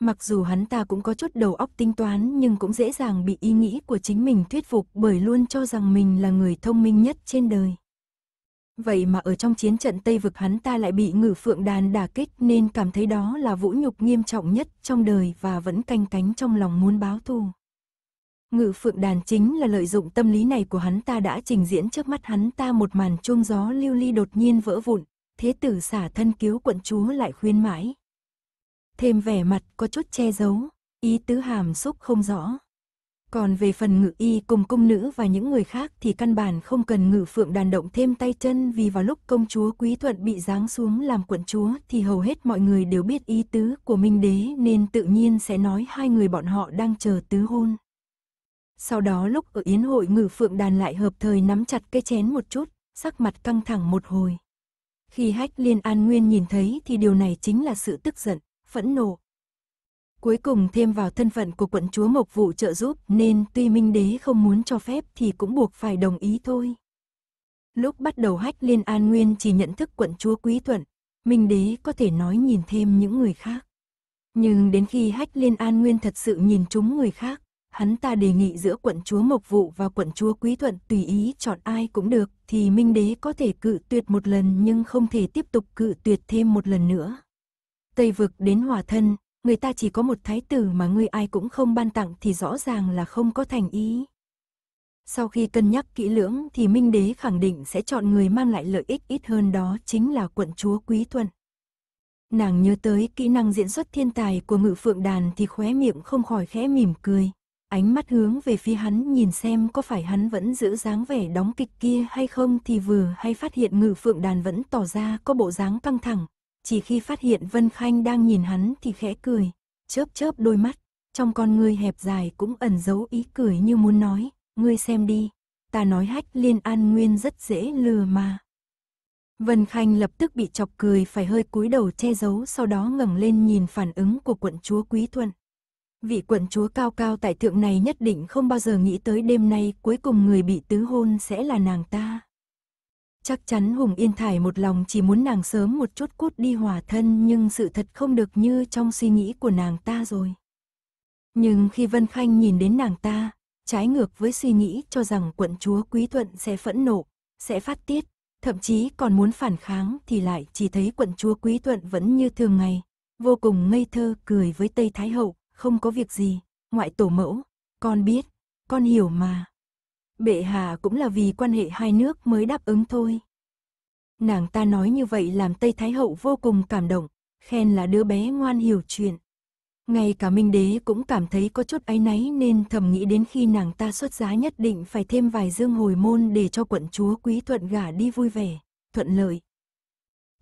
Mặc dù hắn ta cũng có chút đầu óc tính toán nhưng cũng dễ dàng bị ý nghĩ của chính mình thuyết phục bởi luôn cho rằng mình là người thông minh nhất trên đời. Vậy mà ở trong chiến trận Tây Vực hắn ta lại bị ngự phượng đàn đả kích nên cảm thấy đó là vũ nhục nghiêm trọng nhất trong đời và vẫn canh cánh trong lòng muốn báo thù. Ngự phượng đàn chính là lợi dụng tâm lý này của hắn ta đã trình diễn trước mắt hắn ta một màn chuông gió lưu ly đột nhiên vỡ vụn, thế tử xả thân cứu quận chúa lại khuyên mãi. Thêm vẻ mặt có chút che giấu, ý tứ hàm xúc không rõ. Còn về phần ngự y cùng cung nữ và những người khác thì căn bản không cần ngự phượng đàn động thêm tay chân vì vào lúc công chúa Quý Thuận bị giáng xuống làm quận chúa thì hầu hết mọi người đều biết ý tứ của Minh Đế nên tự nhiên sẽ nói hai người bọn họ đang chờ tứ hôn. Sau đó lúc ở yến hội ngự phượng đàn lại hợp thời nắm chặt cái chén một chút, sắc mặt căng thẳng một hồi. Khi hách liên an nguyên nhìn thấy thì điều này chính là sự tức giận, phẫn nộ. Cuối cùng thêm vào thân phận của quận chúa Mộc Vụ trợ giúp nên tuy Minh Đế không muốn cho phép thì cũng buộc phải đồng ý thôi. Lúc bắt đầu hách liên an nguyên chỉ nhận thức quận chúa Quý Thuận, Minh Đế có thể nói nhìn thêm những người khác. Nhưng đến khi hách liên an nguyên thật sự nhìn chúng người khác, hắn ta đề nghị giữa quận chúa Mộc Vụ và quận chúa Quý Thuận tùy ý chọn ai cũng được, thì Minh Đế có thể cự tuyệt một lần nhưng không thể tiếp tục cự tuyệt thêm một lần nữa. Tây vực đến hòa thân, người ta chỉ có một thái tử mà ngươi ai cũng không ban tặng thì rõ ràng là không có thành ý. Sau khi cân nhắc kỹ lưỡng thì Minh Đế khẳng định sẽ chọn người mang lại lợi ích ít hơn đó chính là quận chúa Quý Thuận. Nàng nhớ tới kỹ năng diễn xuất thiên tài của ngự phượng đàn thì khóe miệng không khỏi khẽ mỉm cười ánh mắt hướng về phía hắn nhìn xem có phải hắn vẫn giữ dáng vẻ đóng kịch kia hay không thì vừa hay phát hiện ngự phượng đàn vẫn tỏ ra có bộ dáng căng thẳng. Chỉ khi phát hiện Vân Khanh đang nhìn hắn thì khẽ cười, chớp chớp đôi mắt, trong con ngươi hẹp dài cũng ẩn giấu ý cười như muốn nói, ngươi xem đi, ta nói hách liên an nguyên rất dễ lừa mà. Vân Khanh lập tức bị chọc cười phải hơi cúi đầu che giấu sau đó ngẩng lên nhìn phản ứng của quận chúa Quý Thuận. Vị quận chúa cao cao tại thượng này nhất định không bao giờ nghĩ tới đêm nay cuối cùng người bị tứ hôn sẽ là nàng ta. Chắc chắn Hùng Yên Thải một lòng chỉ muốn nàng sớm một chút cút đi hòa thân nhưng sự thật không được như trong suy nghĩ của nàng ta rồi. Nhưng khi Vân Khanh nhìn đến nàng ta, trái ngược với suy nghĩ cho rằng quận chúa Quý Thuận sẽ phẫn nộ, sẽ phát tiết, thậm chí còn muốn phản kháng thì lại chỉ thấy quận chúa Quý Thuận vẫn như thường ngày, vô cùng ngây thơ cười với Tây Thái Hậu, không có việc gì, ngoại tổ mẫu, con biết, con hiểu mà. Bệ hạ cũng là vì quan hệ hai nước mới đáp ứng thôi. Nàng ta nói như vậy làm Tây Thái Hậu vô cùng cảm động, khen là đứa bé ngoan hiểu chuyện. Ngay cả Minh Đế cũng cảm thấy có chút áy náy nên thầm nghĩ đến khi nàng ta xuất giá nhất định phải thêm vài dương hồi môn để cho quận chúa Quý Thuận gả đi vui vẻ, thuận lợi.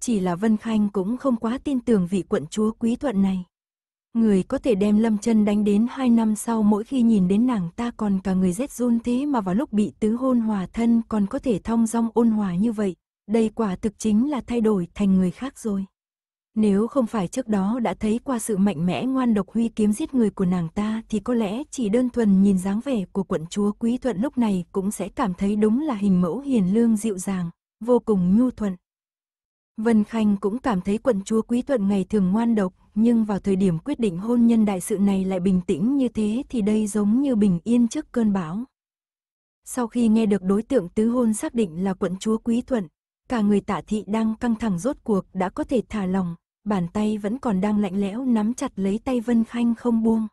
Chỉ là Vân Khanh cũng không quá tin tưởng vị quận chúa Quý Thuận này. Người có thể đem Lâm chân đánh đến hai năm sau mỗi khi nhìn đến nàng ta còn cả người rét run thế mà vào lúc bị tứ hôn hòa thân còn có thể thong dong ôn hòa như vậy. Đây quả thực chính là thay đổi thành người khác rồi. Nếu không phải trước đó đã thấy qua sự mạnh mẽ ngoan độc huy kiếm giết người của nàng ta thì có lẽ chỉ đơn thuần nhìn dáng vẻ của quận chúa Quý Thuận lúc này cũng sẽ cảm thấy đúng là hình mẫu hiền lương dịu dàng, vô cùng nhu thuận. Vân Khanh cũng cảm thấy quận chúa Quý Thuận ngày thường ngoan độc, nhưng vào thời điểm quyết định hôn nhân đại sự này lại bình tĩnh như thế thì đây giống như bình yên trước cơn bão. Sau khi nghe được đối tượng tứ hôn xác định là quận chúa Quý Thuận, cả người tạ thị đang căng thẳng rốt cuộc đã có thể thả lòng, bàn tay vẫn còn đang lạnh lẽo nắm chặt lấy tay Vân Khanh không buông.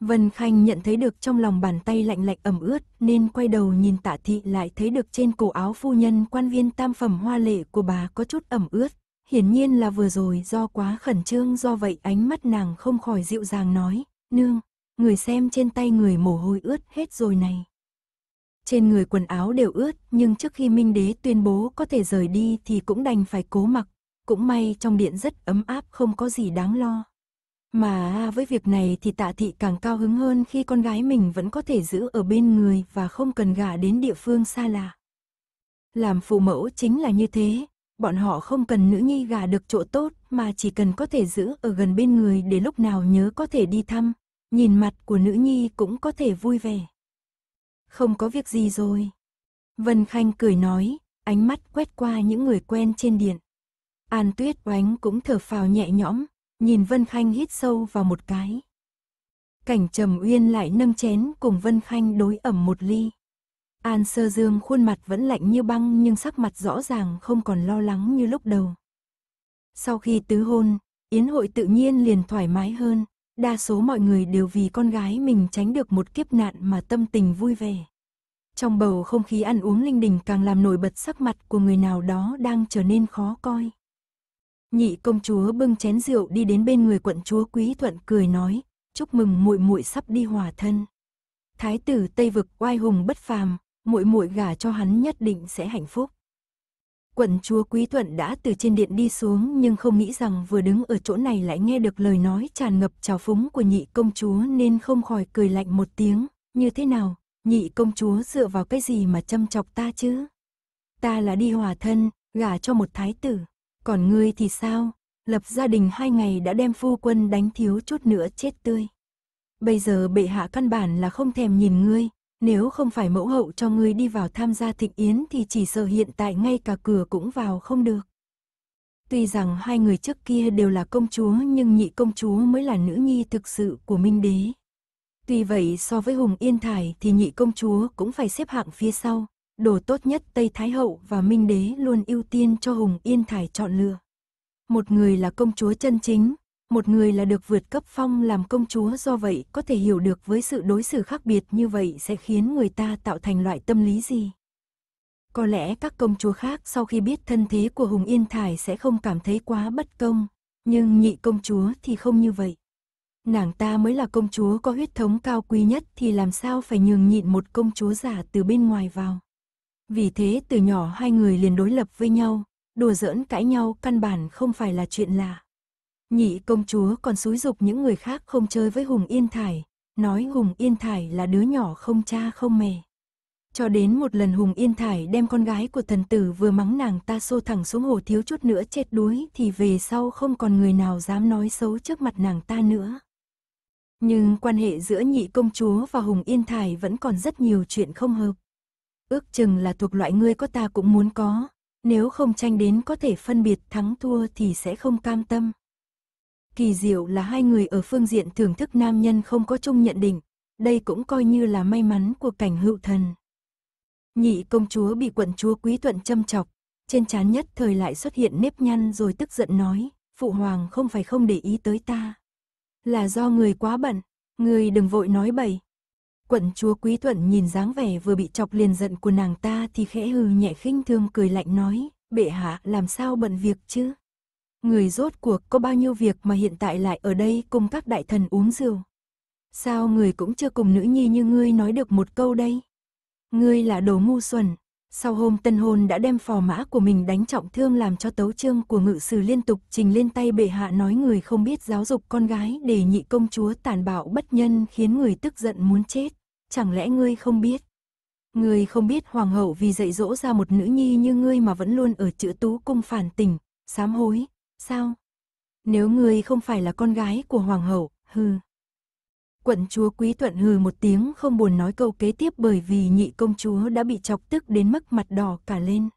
Vân Khanh nhận thấy được trong lòng bàn tay lạnh lạnh ẩm ướt nên quay đầu nhìn tạ thị lại thấy được trên cổ áo phu nhân quan viên tam phẩm hoa lệ của bà có chút ẩm ướt. Hiển nhiên là vừa rồi do quá khẩn trương do vậy ánh mắt nàng không khỏi dịu dàng nói, nương, người xem trên tay người mồ hôi ướt hết rồi này. Trên người quần áo đều ướt nhưng trước khi Minh Đế tuyên bố có thể rời đi thì cũng đành phải cố mặc, cũng may trong điện rất ấm áp không có gì đáng lo. Mà với việc này thì tạ thị càng cao hứng hơn khi con gái mình vẫn có thể giữ ở bên người và không cần gả đến địa phương xa lạ. Làm phụ mẫu chính là như thế, bọn họ không cần nữ nhi gà được chỗ tốt mà chỉ cần có thể giữ ở gần bên người để lúc nào nhớ có thể đi thăm, nhìn mặt của nữ nhi cũng có thể vui vẻ. Không có việc gì rồi. Vân Khanh cười nói, ánh mắt quét qua những người quen trên điện. An Tuyết Oánh cũng thở phào nhẹ nhõm, nhìn Vân Khanh hít sâu vào một cái. Cảnh Trầm Uyên lại nâng chén cùng Vân Khanh đối ẩm một ly. An Sơ Dương khuôn mặt vẫn lạnh như băng nhưng sắc mặt rõ ràng không còn lo lắng như lúc đầu. Sau khi tứ hôn, Yến hội tự nhiên liền thoải mái hơn, đa số mọi người đều vì con gái mình tránh được một kiếp nạn mà tâm tình vui vẻ. Trong bầu không khí ăn uống linh đình càng làm nổi bật sắc mặt của người nào đó đang trở nên khó coi. Nhị công chúa bưng chén rượu đi đến bên người quận chúa Quý Thuận cười nói, chúc mừng muội muội sắp đi hòa thân. Thái tử Tây vực oai hùng bất phàm, muội muội gả cho hắn nhất định sẽ hạnh phúc. Quận chúa Quý Thuận đã từ trên điện đi xuống nhưng không nghĩ rằng vừa đứng ở chỗ này lại nghe được lời nói tràn ngập trào phúng của nhị công chúa nên không khỏi cười lạnh một tiếng, như thế nào, nhị công chúa dựa vào cái gì mà châm chọc ta chứ? Ta là đi hòa thân, gả cho một thái tử, còn ngươi thì sao? Lập gia đình hai ngày đã đem phu quân đánh thiếu chút nữa chết tươi. Bây giờ bệ hạ căn bản là không thèm nhìn ngươi, nếu không phải mẫu hậu cho ngươi đi vào tham gia thịnh yến thì chỉ sợ hiện tại ngay cả cửa cũng vào không được. Tuy rằng hai người trước kia đều là công chúa nhưng nhị công chúa mới là nữ nhi thực sự của Minh Đế. Tuy vậy so với Hùng Yên Thải thì nhị công chúa cũng phải xếp hạng phía sau, đồ tốt nhất Tây Thái Hậu và Minh Đế luôn ưu tiên cho Hùng Yên Thải chọn lựa. Một người là công chúa chân chính, một người là được vượt cấp phong làm công chúa do vậy có thể hiểu được với sự đối xử khác biệt như vậy sẽ khiến người ta tạo thành loại tâm lý gì. Có lẽ các công chúa khác sau khi biết thân thế của Hùng Yên Thải sẽ không cảm thấy quá bất công, nhưng nhị công chúa thì không như vậy. Nàng ta mới là công chúa có huyết thống cao quý nhất thì làm sao phải nhường nhịn một công chúa giả từ bên ngoài vào. Vì thế từ nhỏ hai người liền đối lập với nhau, đùa giỡn cãi nhau căn bản không phải là chuyện lạ. Nhị công chúa còn xúi dục những người khác không chơi với Hùng Yên Thải, nói Hùng Yên Thải là đứa nhỏ không cha không mẹ. Cho đến một lần Hùng Yên Thải đem con gái của thần tử vừa mắng nàng ta xô thẳng xuống hồ thiếu chút nữa chết đuối thì về sau không còn người nào dám nói xấu trước mặt nàng ta nữa. Nhưng quan hệ giữa nhị công chúa và Hùng Yên Thải vẫn còn rất nhiều chuyện không hợp. Ước chừng là thuộc loại ngươi có ta cũng muốn có, nếu không tranh đến có thể phân biệt thắng thua thì sẽ không cam tâm. Kỳ diệu là hai người ở phương diện thưởng thức nam nhân không có chung nhận định, đây cũng coi như là may mắn của cảnh hữu thần. Nhị công chúa bị quận chúa quý thuận châm chọc, trên trán nhất thời lại xuất hiện nếp nhăn rồi tức giận nói, phụ hoàng không phải không để ý tới ta. Là do người quá bận, người đừng vội nói bậy. Quận chúa quý thuận nhìn dáng vẻ vừa bị chọc liền giận của nàng ta thì khẽ hừ nhẹ khinh thương cười lạnh nói, bệ hạ làm sao bận việc chứ? Người rốt cuộc có bao nhiêu việc mà hiện tại lại ở đây cùng các đại thần uống rượu. Sao người cũng chưa cùng nữ nhi như ngươi nói được một câu đây? Ngươi là đồ ngu xuẩn. Sau hôm tân hôn đã đem phò mã của mình đánh trọng thương làm cho tấu trương của ngự sử liên tục trình lên tay bệ hạ nói người không biết giáo dục con gái để nhị công chúa tàn bạo bất nhân khiến người tức giận muốn chết. Chẳng lẽ ngươi không biết? Ngươi không biết hoàng hậu vì dạy dỗ ra một nữ nhi như ngươi mà vẫn luôn ở chữ tú cung phản tình, sám hối, Sao? Nếu ngươi không phải là con gái của hoàng hậu, hừ. Quận chúa quý tuận hừ một tiếng không buồn nói câu kế tiếp bởi vì nhị công chúa đã bị chọc tức đến mức mặt đỏ cả lên.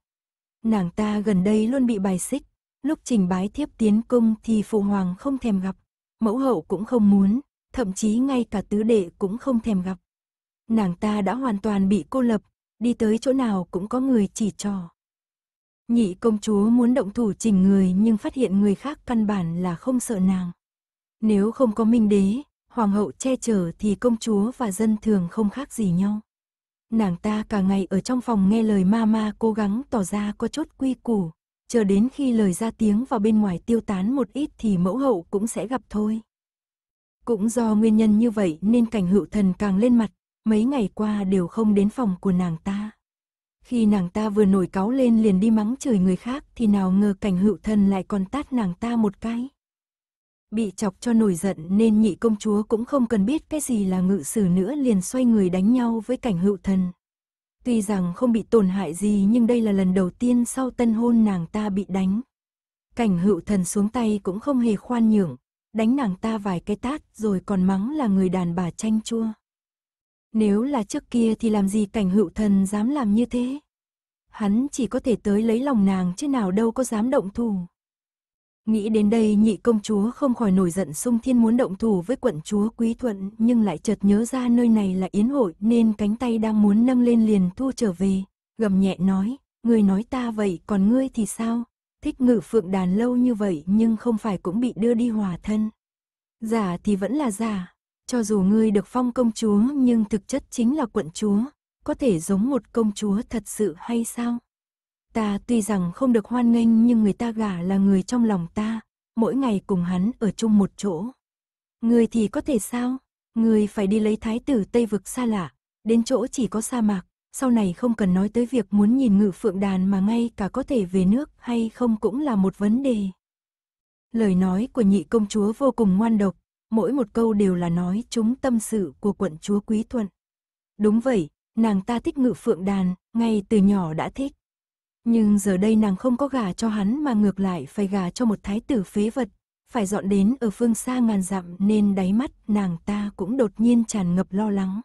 Nàng ta gần đây luôn bị bài xích, lúc trình bái thiếp tiến cung thì phụ hoàng không thèm gặp, mẫu hậu cũng không muốn, thậm chí ngay cả tứ đệ cũng không thèm gặp. Nàng ta đã hoàn toàn bị cô lập, đi tới chỗ nào cũng có người chỉ trò. Nhị công chúa muốn động thủ chỉnh người nhưng phát hiện người khác căn bản là không sợ nàng. Nếu không có minh đế, hoàng hậu che chở thì công chúa và dân thường không khác gì nhau. Nàng ta cả ngày ở trong phòng nghe lời ma ma cố gắng tỏ ra có chút quy củ, chờ đến khi lời ra tiếng vào bên ngoài tiêu tán một ít thì mẫu hậu cũng sẽ gặp thôi. Cũng do nguyên nhân như vậy nên cảnh hữu thần càng lên mặt, mấy ngày qua đều không đến phòng của nàng ta. Khi nàng ta vừa nổi cáu lên liền đi mắng chửi người khác thì nào ngờ cảnh hữu thần lại còn tát nàng ta một cái. Bị chọc cho nổi giận nên nhị công chúa cũng không cần biết cái gì là ngự sử nữa liền xoay người đánh nhau với cảnh hữu thần. Tuy rằng không bị tổn hại gì nhưng đây là lần đầu tiên sau tân hôn nàng ta bị đánh. Cảnh hữu thần xuống tay cũng không hề khoan nhượng, đánh nàng ta vài cái tát rồi còn mắng là người đàn bà chanh chua. Nếu là trước kia thì làm gì cảnh hữu thần dám làm như thế? Hắn chỉ có thể tới lấy lòng nàng chứ nào đâu có dám động thủ. Nghĩ đến đây nhị công chúa không khỏi nổi giận sung thiên muốn động thủ với quận chúa Quý Thuận nhưng lại chợt nhớ ra nơi này là yến hội nên cánh tay đang muốn nâng lên liền thu trở về, gầm nhẹ nói, người nói ta vậy còn ngươi thì sao, thích ngự phượng đàn lâu như vậy nhưng không phải cũng bị đưa đi hòa thân. Giả thì vẫn là giả, cho dù ngươi được phong công chúa nhưng thực chất chính là quận chúa, có thể giống một công chúa thật sự hay sao? Ta tuy rằng không được hoan nghênh nhưng người ta gả là người trong lòng ta, mỗi ngày cùng hắn ở chung một chỗ. Người thì có thể sao? Người phải đi lấy thái tử Tây vực xa lạ, đến chỗ chỉ có sa mạc, sau này không cần nói tới việc muốn nhìn ngự phượng đàn mà ngay cả có thể về nước hay không cũng là một vấn đề. Lời nói của nhị công chúa vô cùng ngoan độc, mỗi một câu đều là nói chúng tâm sự của quận chúa Quý Thuận. Đúng vậy, nàng ta thích ngự phượng đàn, ngay từ nhỏ đã thích. Nhưng giờ đây nàng không có gả cho hắn mà ngược lại phải gả cho một thái tử phế vật, phải dọn đến ở phương xa ngàn dặm nên đáy mắt nàng ta cũng đột nhiên tràn ngập lo lắng.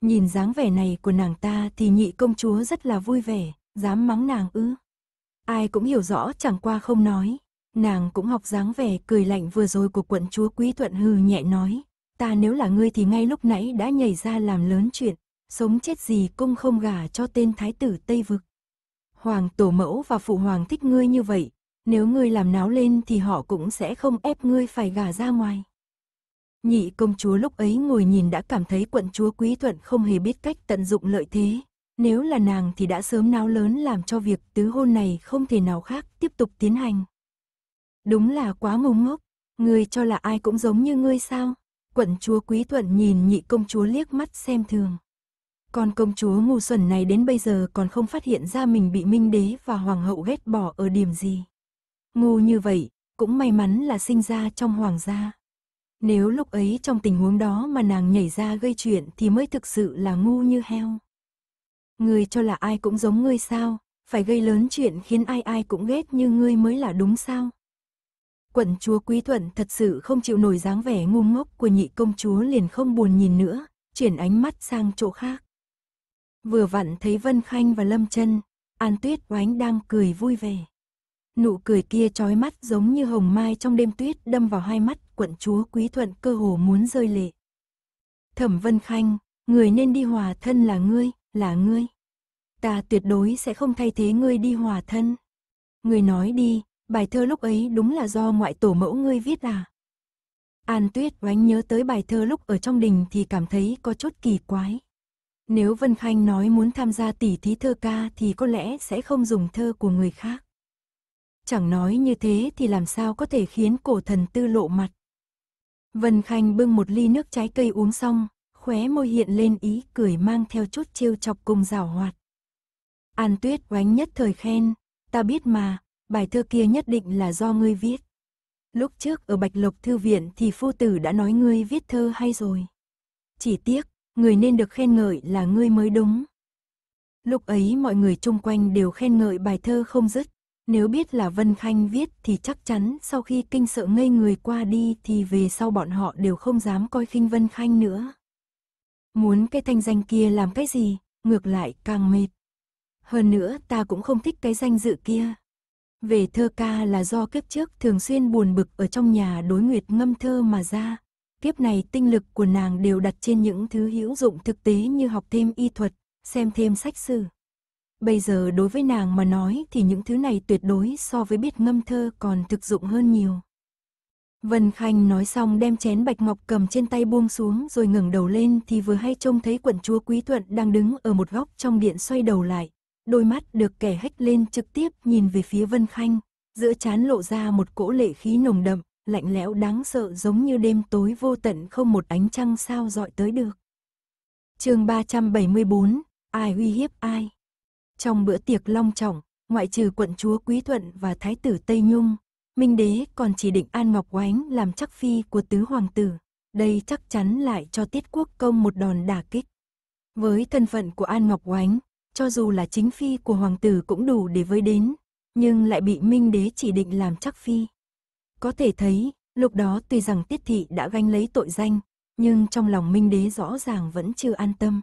Nhìn dáng vẻ này của nàng ta thì nhị công chúa rất là vui vẻ, dám mắng nàng ư. Ai cũng hiểu rõ chẳng qua không nói. Nàng cũng học dáng vẻ cười lạnh vừa rồi của quận chúa Quý Thuận hừ nhẹ nói. Ta nếu là ngươi thì ngay lúc nãy đã nhảy ra làm lớn chuyện, sống chết gì cũng không gả cho tên thái tử Tây Vực. Hoàng tổ mẫu và phụ hoàng thích ngươi như vậy, nếu ngươi làm náo lên thì họ cũng sẽ không ép ngươi phải gả ra ngoài. Nhị công chúa lúc ấy ngồi nhìn đã cảm thấy quận chúa Quý Thuận không hề biết cách tận dụng lợi thế. Nếu là nàng thì đã sớm náo lớn làm cho việc tứ hôn này không thể nào khác tiếp tục tiến hành. Đúng là quá ngu ngốc, ngươi cho là ai cũng giống như ngươi sao? Quận chúa Quý Thuận nhìn nhị công chúa liếc mắt xem thường. Con công chúa ngu xuẩn này đến bây giờ còn không phát hiện ra mình bị minh đế và hoàng hậu ghét bỏ ở điểm gì. Ngu như vậy, cũng may mắn là sinh ra trong hoàng gia. Nếu lúc ấy trong tình huống đó mà nàng nhảy ra gây chuyện thì mới thực sự là ngu như heo. Ngươi cho là ai cũng giống ngươi sao, phải gây lớn chuyện khiến ai ai cũng ghét như ngươi mới là đúng sao. Quận chúa Quý Thuận thật sự không chịu nổi dáng vẻ ngu ngốc của nhị công chúa liền không buồn nhìn nữa, chuyển ánh mắt sang chỗ khác. Vừa vặn thấy Vân Khanh và Lâm Chân, An Tuyết oánh đang cười vui vẻ. Nụ cười kia chói mắt giống như hồng mai trong đêm tuyết đâm vào hai mắt quận chúa Quý Thuận cơ hồ muốn rơi lệ. Thẩm Vân Khanh, người nên đi hòa thân là ngươi, là ngươi. Ta tuyệt đối sẽ không thay thế ngươi đi hòa thân. Ngươi nói đi, bài thơ lúc ấy đúng là do ngoại tổ mẫu ngươi viết à? An Tuyết oánh nhớ tới bài thơ lúc ở trong đình thì cảm thấy có chút kỳ quái. Nếu Vân Khanh nói muốn tham gia tỉ thí thơ ca thì có lẽ sẽ không dùng thơ của người khác. Chẳng nói như thế thì làm sao có thể khiến cổ thần tư lộ mặt. Vân Khanh bưng một ly nước trái cây uống xong, khóe môi hiện lên ý cười mang theo chút trêu chọc cùng rào hoạt. An Tuyết oánh nhất thời khen, ta biết mà, bài thơ kia nhất định là do ngươi viết. Lúc trước ở Bạch Lộc Thư Viện thì phu tử đã nói ngươi viết thơ hay rồi. Chỉ tiếc, người nên được khen ngợi là ngươi mới đúng. Lúc ấy mọi người chung quanh đều khen ngợi bài thơ không dứt, nếu biết là Vân Khanh viết thì chắc chắn sau khi kinh sợ ngây người qua đi thì về sau bọn họ đều không dám coi khinh Vân Khanh nữa. Muốn cái thanh danh kia làm cái gì, ngược lại càng mệt. Hơn nữa ta cũng không thích cái danh dự kia. Về thơ ca là do kiếp trước thường xuyên buồn bực ở trong nhà đối nguyệt ngâm thơ mà ra. Kiếp này tinh lực của nàng đều đặt trên những thứ hữu dụng thực tế như học thêm y thuật, xem thêm sách sử. Bây giờ đối với nàng mà nói thì những thứ này tuyệt đối so với biết ngâm thơ còn thực dụng hơn nhiều. Vân Khanh nói xong đem chén bạch ngọc cầm trên tay buông xuống rồi ngẩng đầu lên thì vừa hay trông thấy quận chúa Quý Thuận đang đứng ở một góc trong điện xoay đầu lại. Đôi mắt được kẻ hách lên trực tiếp nhìn về phía Vân Khanh, giữa chán lộ ra một cỗ lệ khí nồng đậm, lạnh lẽo đáng sợ giống như đêm tối vô tận không một ánh trăng sao dọi tới được. chương 374, ai uy hiếp ai? Trong bữa tiệc long trọng, ngoại trừ quận chúa Quý Thuận và thái tử Tây Nhung, Minh đế còn chỉ định An Ngọc Oánh làm chắc phi của tứ hoàng tử. Đây chắc chắn lại cho Tiết Quốc công một đòn đả kích. Với thân phận của An Ngọc Oánh, cho dù là chính phi của hoàng tử cũng đủ để với đến, nhưng lại bị Minh đế chỉ định làm chắc phi. Có thể thấy, lúc đó tuy rằng Tiết thị đã gánh lấy tội danh, nhưng trong lòng Minh đế rõ ràng vẫn chưa an tâm.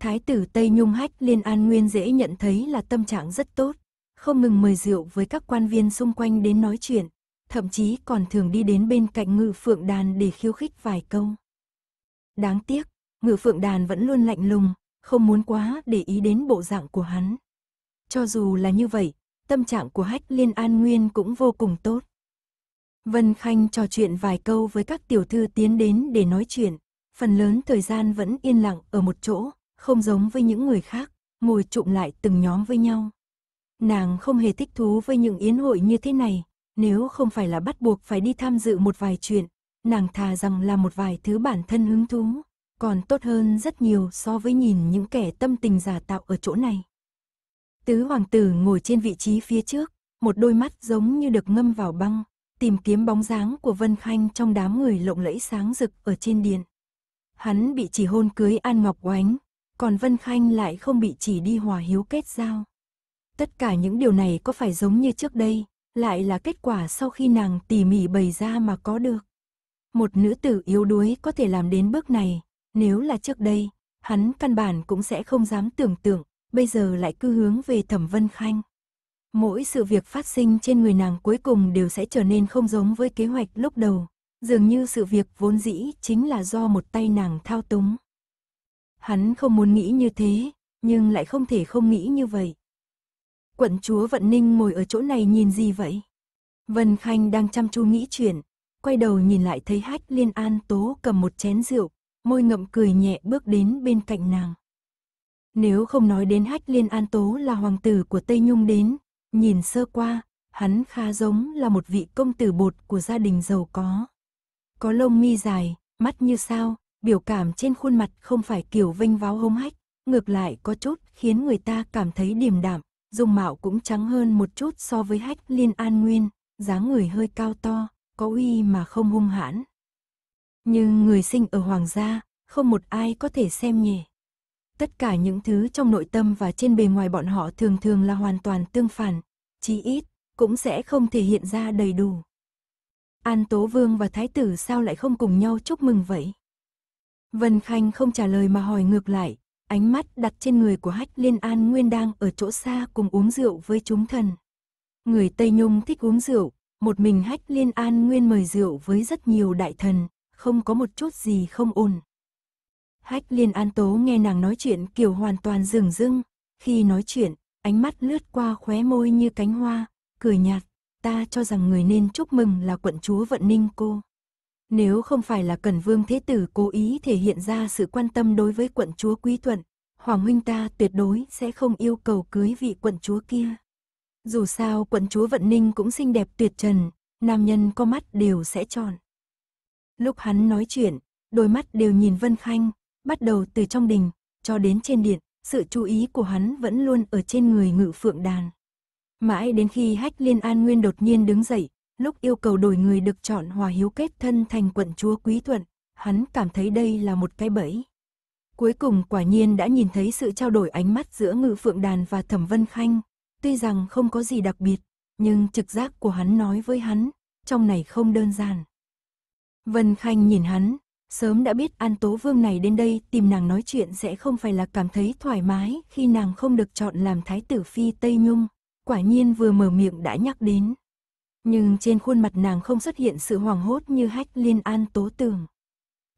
Thái tử Tây Nhung Hách Liên An Nguyên dễ nhận thấy là tâm trạng rất tốt. không ngừng mời rượu với các quan viên xung quanh đến nói chuyện, thậm chí còn thường đi đến bên cạnh ngự phượng đàn để khiêu khích vài câu. Đáng tiếc, ngự phượng đàn vẫn luôn lạnh lùng, không muốn quá để ý đến bộ dạng của hắn. Cho dù là như vậy, tâm trạng của Hách Liên An Nguyên cũng vô cùng tốt. Vân Khanh trò chuyện vài câu với các tiểu thư tiến đến để nói chuyện, phần lớn thời gian vẫn yên lặng ở một chỗ, không giống với những người khác, ngồi trụm lại từng nhóm với nhau. Nàng không hề thích thú với những yến hội như thế này, nếu không phải là bắt buộc phải đi tham dự một vài chuyện, nàng thà rằng là một vài thứ bản thân hứng thú, còn tốt hơn rất nhiều so với nhìn những kẻ tâm tình giả tạo ở chỗ này. Tứ hoàng tử ngồi trên vị trí phía trước, một đôi mắt giống như được ngâm vào băng, tìm kiếm bóng dáng của Vân Khanh trong đám người lộng lẫy sáng rực ở trên điện. Hắn bị chỉ hôn cưới An Ngọc Oánh, còn Vân Khanh lại không bị chỉ đi hòa hiếu kết giao. Tất cả những điều này có phải giống như trước đây, lại là kết quả sau khi nàng tỉ mỉ bày ra mà có được. Một nữ tử yếu đuối có thể làm đến bước này, nếu là trước đây, hắn căn bản cũng sẽ không dám tưởng tượng, bây giờ lại cứ hướng về Thẩm Vân Khanh. Mỗi sự việc phát sinh trên người nàng cuối cùng đều sẽ trở nên không giống với kế hoạch lúc đầu, dường như sự việc vốn dĩ chính là do một tay nàng thao túng. Hắn không muốn nghĩ như thế, nhưng lại không thể không nghĩ như vậy. Quận chúa Vận Ninh ngồi ở chỗ này nhìn gì vậy? Vân Khanh đang chăm chú nghĩ chuyện, quay đầu nhìn lại thấy Hách Liên An Tố cầm một chén rượu, môi ngậm cười nhẹ bước đến bên cạnh nàng. Nếu không nói đến Hách Liên An Tố là hoàng tử của Tây Nhung đến, nhìn sơ qua, hắn khá giống là một vị công tử bột của gia đình giàu có. Có lông mi dài, mắt như sao, biểu cảm trên khuôn mặt không phải kiểu vinh váo hống hách, ngược lại có chút khiến người ta cảm thấy điềm đạm, dung mạo cũng trắng hơn một chút so với hách liên an nguyên, dáng người hơi cao to, có uy mà không hung hãn. Nhưng người sinh ở hoàng gia, không một ai có thể xem nhẹ. Tất cả những thứ trong nội tâm và trên bề ngoài bọn họ thường thường là hoàn toàn tương phản, chí ít, cũng sẽ không thể hiện ra đầy đủ. An Tố Vương và Thái tử sao lại không cùng nhau chúc mừng vậy? Vân Khanh không trả lời mà hỏi ngược lại, ánh mắt đặt trên người của Hách Liên An Nguyên đang ở chỗ xa cùng uống rượu với chúng thần. Người Tây Nhung thích uống rượu, một mình Hách Liên An Nguyên mời rượu với rất nhiều đại thần, không có một chút gì không ổn. Hách Liên An Tố nghe nàng nói chuyện kiểu hoàn toàn rừng rưng, khi nói chuyện, ánh mắt lướt qua khóe môi như cánh hoa, cười nhạt, ta cho rằng người nên chúc mừng là quận chúa Vận Ninh cô. Nếu không phải là Cẩn Vương Thế Tử cố ý thể hiện ra sự quan tâm đối với quận chúa Quý Thuận, Hoàng huynh ta tuyệt đối sẽ không yêu cầu cưới vị quận chúa kia. Dù sao quận chúa Vận Ninh cũng xinh đẹp tuyệt trần, nam nhân có mắt đều sẽ tròn. Lúc hắn nói chuyện, đôi mắt đều nhìn Vân Khanh, bắt đầu từ trong đình, cho đến trên điện, sự chú ý của hắn vẫn luôn ở trên người ngự phượng đàn. Mãi đến khi Hách Liên An Nguyên đột nhiên đứng dậy, lúc yêu cầu đổi người được chọn hòa hiếu kết thân thành quận chúa Quý Thuận, hắn cảm thấy đây là một cái bẫy. Cuối cùng quả nhiên đã nhìn thấy sự trao đổi ánh mắt giữa Ngự Phượng Đàn và Thẩm Vân Khanh, tuy rằng không có gì đặc biệt, nhưng trực giác của hắn nói với hắn, trong này không đơn giản. Vân Khanh nhìn hắn, sớm đã biết An Tố Vương này đến đây tìm nàng nói chuyện sẽ không phải là cảm thấy thoải mái khi nàng không được chọn làm Thái tử Phi Tây Nhung, quả nhiên vừa mở miệng đã nhắc đến. Nhưng trên khuôn mặt nàng không xuất hiện sự hoảng hốt như hách liên an tố tường.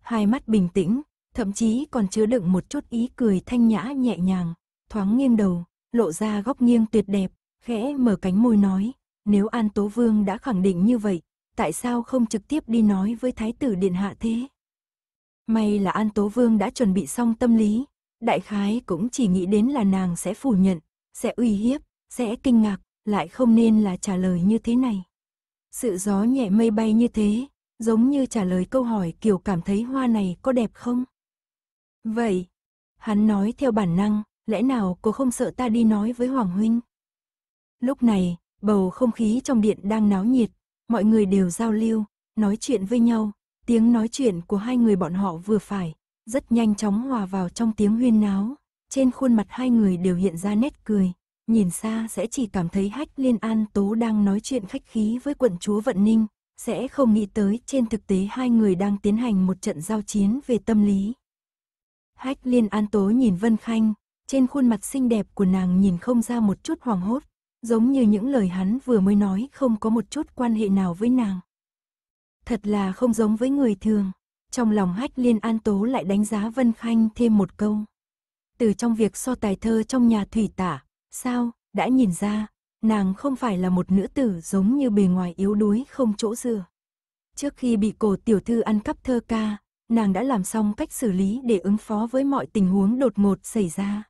Hai mắt bình tĩnh, thậm chí còn chứa đựng một chút ý cười thanh nhã nhẹ nhàng, thoáng nghiêng đầu, lộ ra góc nghiêng tuyệt đẹp, khẽ mở cánh môi nói, nếu An Tố Vương đã khẳng định như vậy, tại sao không trực tiếp đi nói với Thái tử Điện Hạ thế? May là An Tố Vương đã chuẩn bị xong tâm lý, đại khái cũng chỉ nghĩ đến là nàng sẽ phủ nhận, sẽ uy hiếp, sẽ kinh ngạc, lại không nên là trả lời như thế này. Sự gió nhẹ mây bay như thế, giống như trả lời câu hỏi kiểu cảm thấy hoa này có đẹp không? Vậy, hắn nói theo bản năng, lẽ nào cô không sợ ta đi nói với Hoàng Huynh? Lúc này, bầu không khí trong điện đang náo nhiệt, mọi người đều giao lưu, nói chuyện với nhau, tiếng nói chuyện của hai người bọn họ vừa phải, rất nhanh chóng hòa vào trong tiếng huyên náo, trên khuôn mặt hai người đều hiện ra nét cười, nhìn xa sẽ chỉ cảm thấy Hách Liên An Tố đang nói chuyện khách khí với quận chúa Vận Ninh, sẽ không nghĩ tới trên thực tế hai người đang tiến hành một trận giao chiến về tâm lý. Hách Liên An Tố nhìn Vân Khanh, trên khuôn mặt xinh đẹp của nàng nhìn không ra một chút hoàng hốt, giống như những lời hắn vừa mới nói không có một chút quan hệ nào với nàng. Thật là không giống với người thường. Trong lòng hách liên an tố lại đánh giá Vân Khanh thêm một câu. Từ trong việc so tài thơ trong nhà thủy tả, sao, đã nhìn ra, nàng không phải là một nữ tử giống như bề ngoài yếu đuối không chỗ dựa. Trước khi bị cổ tiểu thư ăn cắp thơ ca, nàng đã làm xong cách xử lý để ứng phó với mọi tình huống đột ngột xảy ra.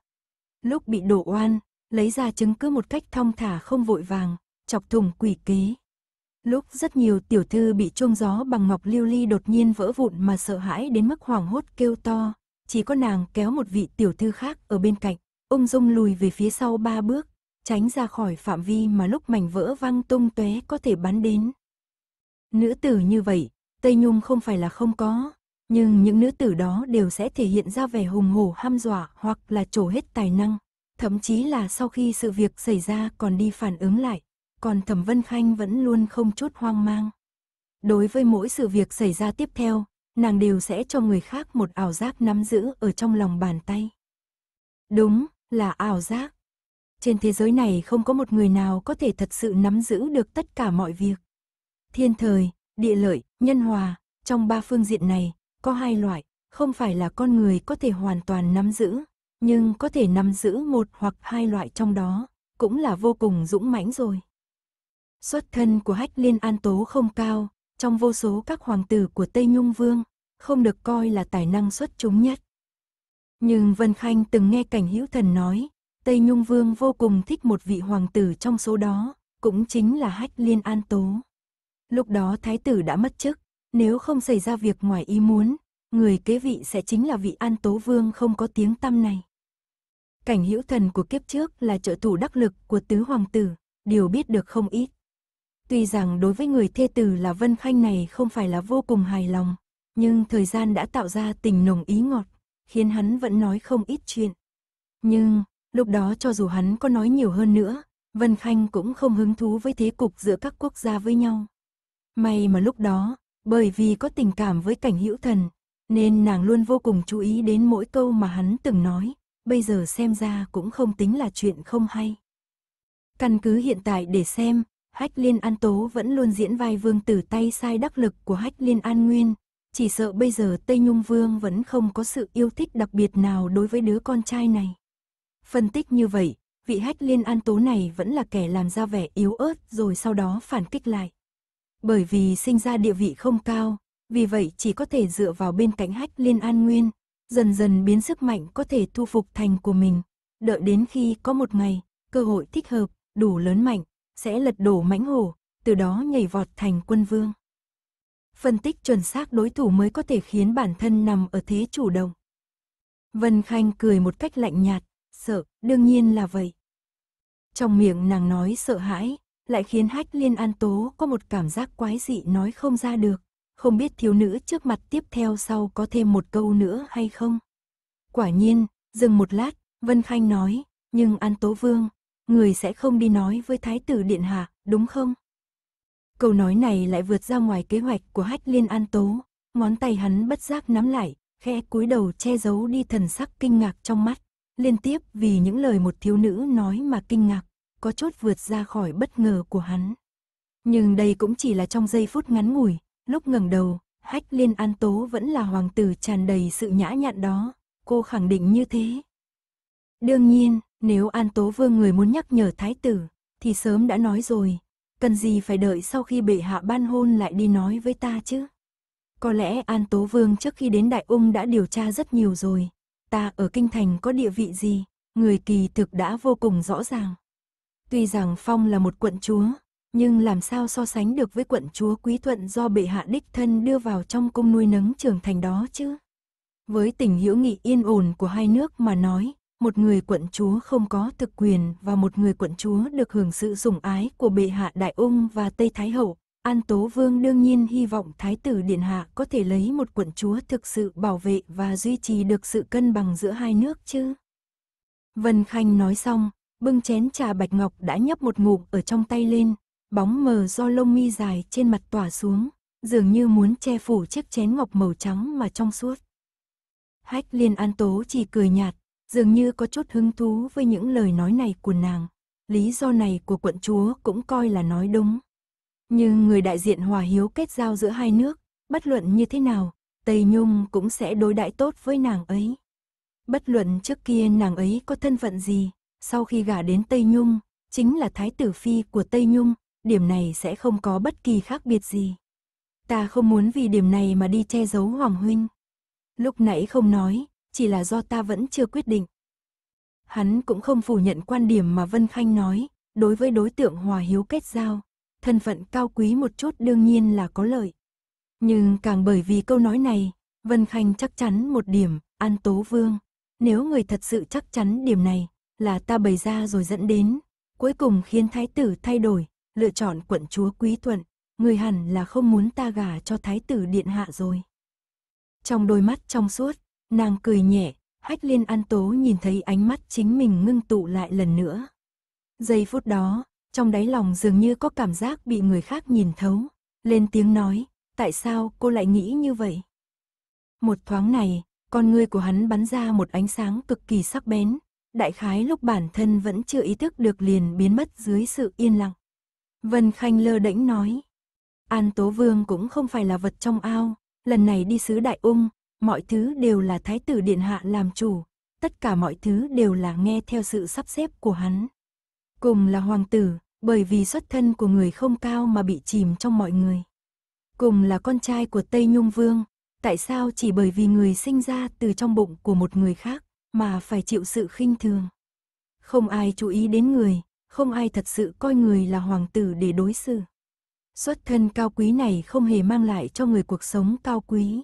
Lúc bị đổ oan, lấy ra chứng cứ một cách thong thả không vội vàng, chọc thủng quỷ kế. Lúc rất nhiều tiểu thư bị chuông gió bằng ngọc lưu ly đột nhiên vỡ vụn mà sợ hãi đến mức hoảng hốt kêu to, chỉ có nàng kéo một vị tiểu thư khác ở bên cạnh, ung dung lùi về phía sau ba bước, tránh ra khỏi phạm vi mà lúc mảnh vỡ văng tung tóe có thể bắn đến. Nữ tử như vậy, Tây Nhung không phải là không có, nhưng những nữ tử đó đều sẽ thể hiện ra vẻ hùng hổ ham dọa hoặc là trổ hết tài năng, thậm chí là sau khi sự việc xảy ra còn đi phản ứng lại, còn Thẩm Vân Khanh vẫn luôn không chút hoang mang. Đối với mỗi sự việc xảy ra tiếp theo, nàng đều sẽ cho người khác một ảo giác nắm giữ ở trong lòng bàn tay. Đúng, là ảo giác. Trên thế giới này không có một người nào có thể thật sự nắm giữ được tất cả mọi việc. Thiên thời, địa lợi, nhân hòa, trong ba phương diện này, có hai loại, không phải là con người có thể hoàn toàn nắm giữ, nhưng có thể nắm giữ một hoặc hai loại trong đó, cũng là vô cùng dũng mãnh rồi. Xuất thân của Hách Liên An Tố không cao, trong vô số các hoàng tử của Tây Nhung Vương, không được coi là tài năng xuất chúng nhất. Nhưng Vân Khanh từng nghe cảnh hữu thần nói, Tây Nhung Vương vô cùng thích một vị hoàng tử trong số đó, cũng chính là Hách Liên An Tố. Lúc đó thái tử đã mất chức, nếu không xảy ra việc ngoài ý muốn, người kế vị sẽ chính là vị An Tố Vương không có tiếng tăm này. Cảnh hữu thần của kiếp trước là trợ thủ đắc lực của tứ hoàng tử, điều biết được không ít. Tuy rằng đối với người thê tử là Vân Khanh này không phải là vô cùng hài lòng, nhưng thời gian đã tạo ra tình nồng ý ngọt, khiến hắn vẫn nói không ít chuyện. Nhưng, lúc đó cho dù hắn có nói nhiều hơn nữa, Vân Khanh cũng không hứng thú với thế cục giữa các quốc gia với nhau. May mà lúc đó, bởi vì có tình cảm với cảnh hữu thần, nên nàng luôn vô cùng chú ý đến mỗi câu mà hắn từng nói, bây giờ xem ra cũng không tính là chuyện không hay. Căn cứ hiện tại để xem, Hách Liên An Tố vẫn luôn diễn vai vương tử tay sai đắc lực của Hách Liên An Nguyên, chỉ sợ bây giờ Tây Nhung Vương vẫn không có sự yêu thích đặc biệt nào đối với đứa con trai này. Phân tích như vậy, vị Hách Liên An Tố này vẫn là kẻ làm ra vẻ yếu ớt rồi sau đó phản kích lại. Bởi vì sinh ra địa vị không cao, vì vậy chỉ có thể dựa vào bên cạnh Hách Liên An Nguyên, dần dần biến sức mạnh có thể thu phục thành của mình, đợi đến khi có một ngày, cơ hội thích hợp, đủ lớn mạnh, sẽ lật đổ mãnh hổ, từ đó nhảy vọt thành quân vương. Phân tích chuẩn xác đối thủ mới có thể khiến bản thân nằm ở thế chủ động. Vân Khanh cười một cách lạnh nhạt, sợ, đương nhiên là vậy. Trong miệng nàng nói sợ hãi, lại khiến hách liên an tố có một cảm giác quái dị nói không ra được, không biết thiếu nữ trước mặt tiếp theo sau có thêm một câu nữa hay không. Quả nhiên, dừng một lát, Vân Khanh nói, nhưng An Tố Vương, người sẽ không đi nói với Thái tử Điện Hạ, đúng không? Câu nói này lại vượt ra ngoài kế hoạch của Hách Liên An Tố, ngón tay hắn bất giác nắm lại, khẽ cúi đầu che giấu đi thần sắc kinh ngạc trong mắt, liên tiếp vì những lời một thiếu nữ nói mà kinh ngạc, có chút vượt ra khỏi bất ngờ của hắn. Nhưng đây cũng chỉ là trong giây phút ngắn ngủi, lúc ngẩng đầu, Hách Liên An Tố vẫn là hoàng tử tràn đầy sự nhã nhặn đó, cô khẳng định như thế. Đương nhiên, nếu An Tố Vương người muốn nhắc nhở thái tử, thì sớm đã nói rồi, cần gì phải đợi sau khi bệ hạ ban hôn lại đi nói với ta chứ. Có lẽ An Tố Vương trước khi đến Đại Ung đã điều tra rất nhiều rồi, ta ở Kinh Thành có địa vị gì, người kỳ thực đã vô cùng rõ ràng. Tuy rằng Phong là một quận chúa, nhưng làm sao so sánh được với quận chúa Quý Thuận do bệ hạ đích thân đưa vào trong cung nuôi nấng trưởng thành đó chứ. Với tình hữu nghị yên ổn của hai nước mà nói, một người quận chúa không có thực quyền và một người quận chúa được hưởng sự sủng ái của bệ hạ Đại Ung và Tây Thái Hậu. An Tố Vương đương nhiên hy vọng Thái tử Điện Hạ có thể lấy một quận chúa thực sự bảo vệ và duy trì được sự cân bằng giữa hai nước chứ. Vân Khanh nói xong, bưng chén trà bạch ngọc đã nhấp một ngụm ở trong tay lên, bóng mờ do lông mi dài trên mặt tỏa xuống, dường như muốn che phủ chiếc chén ngọc màu trắng mà trong suốt. Hách liên an tố chỉ cười nhạt, dường như có chút hứng thú với những lời nói này của nàng. lý do này của quận chúa cũng coi là nói đúng. Nhưng người đại diện hòa hiếu kết giao giữa hai nước, bất luận như thế nào, Tây Nhung cũng sẽ đối đãi tốt với nàng ấy. Bất luận trước kia nàng ấy có thân phận gì, sau khi gả đến Tây Nhung, chính là thái tử phi của Tây Nhung, điểm này sẽ không có bất kỳ khác biệt gì. Ta không muốn vì điểm này mà đi che giấu Hoàng Huynh. Lúc nãy không nói, chỉ là do ta vẫn chưa quyết định. Hắn cũng không phủ nhận quan điểm mà Vân Khanh nói, đối với đối tượng hòa hiếu kết giao, thân phận cao quý một chút đương nhiên là có lợi. Nhưng càng bởi vì câu nói này, Vân Khanh chắc chắn một điểm, An Tố Vương. Nếu người thật sự chắc chắn điểm này, là ta bày ra rồi dẫn đến, cuối cùng khiến thái tử thay đổi, lựa chọn quận chúa quý thuận, người hẳn là không muốn ta gả cho thái tử điện hạ rồi. Trong đôi mắt trong suốt, nàng cười nhẹ, hách liên an tố nhìn thấy ánh mắt chính mình ngưng tụ lại lần nữa. Giây phút đó, trong đáy lòng dường như có cảm giác bị người khác nhìn thấu, lên tiếng nói, tại sao cô lại nghĩ như vậy? Một thoáng này, con ngươi của hắn bắn ra một ánh sáng cực kỳ sắc bén, đại khái lúc bản thân vẫn chưa ý thức được liền biến mất dưới sự yên lặng. Vân Khanh lơ đễnh nói, An Tố Vương cũng không phải là vật trong ao, lần này đi sứ Đại Ung, mọi thứ đều là Thái tử Điện Hạ làm chủ, tất cả mọi thứ đều là nghe theo sự sắp xếp của hắn. Cùng là hoàng tử, bởi vì xuất thân của người không cao mà bị chìm trong mọi người. Cùng là con trai của Tây Nhung Vương, tại sao chỉ bởi vì người sinh ra từ trong bụng của một người khác mà phải chịu sự khinh thường. Không ai chú ý đến người, không ai thật sự coi người là hoàng tử để đối xử. Xuất thân cao quý này không hề mang lại cho người cuộc sống cao quý.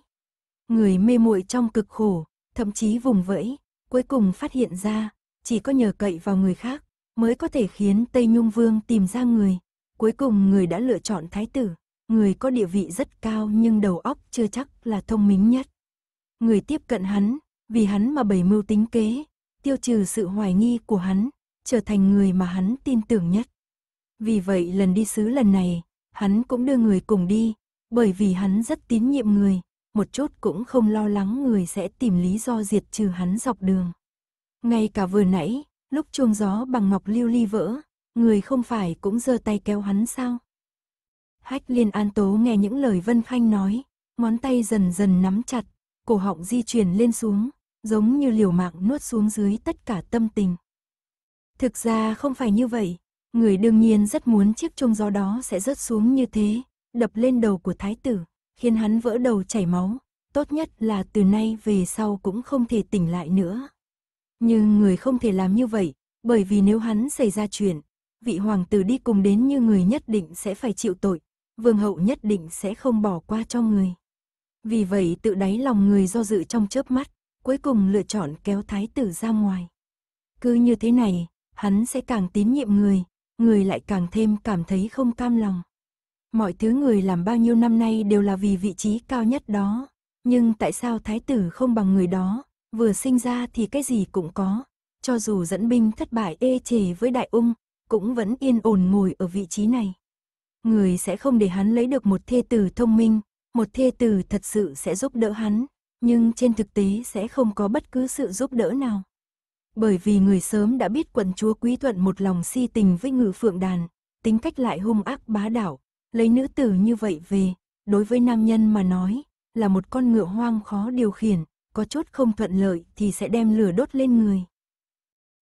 Người mê muội trong cực khổ, thậm chí vùng vẫy, cuối cùng phát hiện ra, chỉ có nhờ cậy vào người khác, mới có thể khiến Tây Nhung Vương tìm ra người. Cuối cùng người đã lựa chọn thái tử, người có địa vị rất cao nhưng đầu óc chưa chắc là thông minh nhất. Người tiếp cận hắn, vì hắn mà bày mưu tính kế, tiêu trừ sự hoài nghi của hắn, trở thành người mà hắn tin tưởng nhất. Vì vậy lần đi sứ lần này, hắn cũng đưa người cùng đi, bởi vì hắn rất tín nhiệm người, một chút cũng không lo lắng người sẽ tìm lý do diệt trừ hắn dọc đường. Ngay cả vừa nãy, lúc chuông gió bằng ngọc lưu ly vỡ, người không phải cũng giơ tay kéo hắn sao? Hách liên an tố nghe những lời Vân Khanh nói, ngón tay dần dần nắm chặt, cổ họng di chuyển lên xuống, giống như liều mạng nuốt xuống dưới tất cả tâm tình. Thực ra không phải như vậy, người đương nhiên rất muốn chiếc chuông gió đó sẽ rớt xuống như thế, đập lên đầu của thái tử, khiến hắn vỡ đầu chảy máu, tốt nhất là từ nay về sau cũng không thể tỉnh lại nữa. Nhưng người không thể làm như vậy, bởi vì nếu hắn xảy ra chuyện, vị hoàng tử đi cùng đến như người nhất định sẽ phải chịu tội, vương hậu nhất định sẽ không bỏ qua cho người. Vì vậy tự đáy lòng người do dự trong chớp mắt, cuối cùng lựa chọn kéo thái tử ra ngoài. Cứ như thế này, hắn sẽ càng tín nhiệm người, người lại càng thêm cảm thấy không cam lòng. Mọi thứ người làm bao nhiêu năm nay đều là vì vị trí cao nhất đó, nhưng tại sao thái tử không bằng người đó, vừa sinh ra thì cái gì cũng có, cho dù dẫn binh thất bại ê chề với đại ung, cũng vẫn yên ổn ngồi ở vị trí này. Người sẽ không để hắn lấy được một thê tử thông minh, một thê tử thật sự sẽ giúp đỡ hắn, nhưng trên thực tế sẽ không có bất cứ sự giúp đỡ nào. Bởi vì người sớm đã biết quận chúa Quý Thuận một lòng si tình với ngự phượng đàn, tính cách lại hung ác bá đạo, lấy nữ tử như vậy về, đối với nam nhân mà nói, là một con ngựa hoang khó điều khiển, có chút không thuận lợi thì sẽ đem lửa đốt lên người.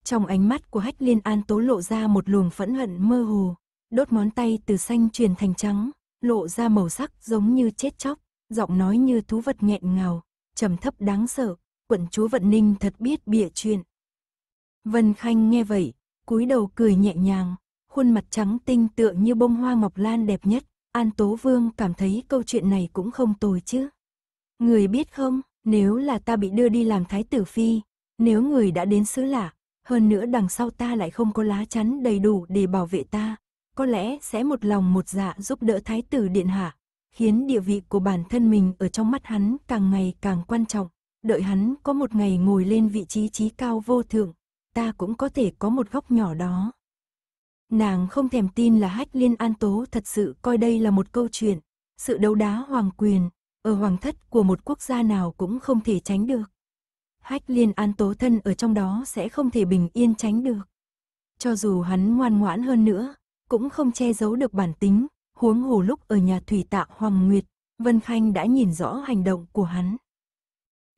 Trong ánh mắt của Hách Liên An tố lộ ra một luồng phẫn hận mơ hồ, đốt ngón tay từ xanh chuyển thành trắng, lộ ra màu sắc giống như chết chóc, giọng nói như thú vật nghẹn ngào, trầm thấp đáng sợ, quận chúa Vận Ninh thật biết bịa chuyện. Vân Khanh nghe vậy, cúi đầu cười nhẹ nhàng, khuôn mặt trắng tinh tựa như bông hoa ngọc lan đẹp nhất, An Tố Vương cảm thấy câu chuyện này cũng không tồi chứ. Người biết không, nếu là ta bị đưa đi làm thái tử phi, nếu người đã đến xứ lạ, hơn nữa đằng sau ta lại không có lá chắn đầy đủ để bảo vệ ta, có lẽ sẽ một lòng một dạ giúp đỡ thái tử điện hạ, khiến địa vị của bản thân mình ở trong mắt hắn càng ngày càng quan trọng, đợi hắn có một ngày ngồi lên vị trí trí cao vô thượng, ta cũng có thể có một góc nhỏ đó. Nàng không thèm tin là Hách Liên An Tố thật sự coi đây là một câu chuyện, sự đấu đá hoàng quyền, ở hoàng thất của một quốc gia nào cũng không thể tránh được. Hách Liên An Tố thân ở trong đó sẽ không thể bình yên tránh được. Cho dù hắn ngoan ngoãn hơn nữa, cũng không che giấu được bản tính, huống hồ lúc ở nhà thủy tạ Hoàng Nguyệt, Vân Khanh đã nhìn rõ hành động của hắn.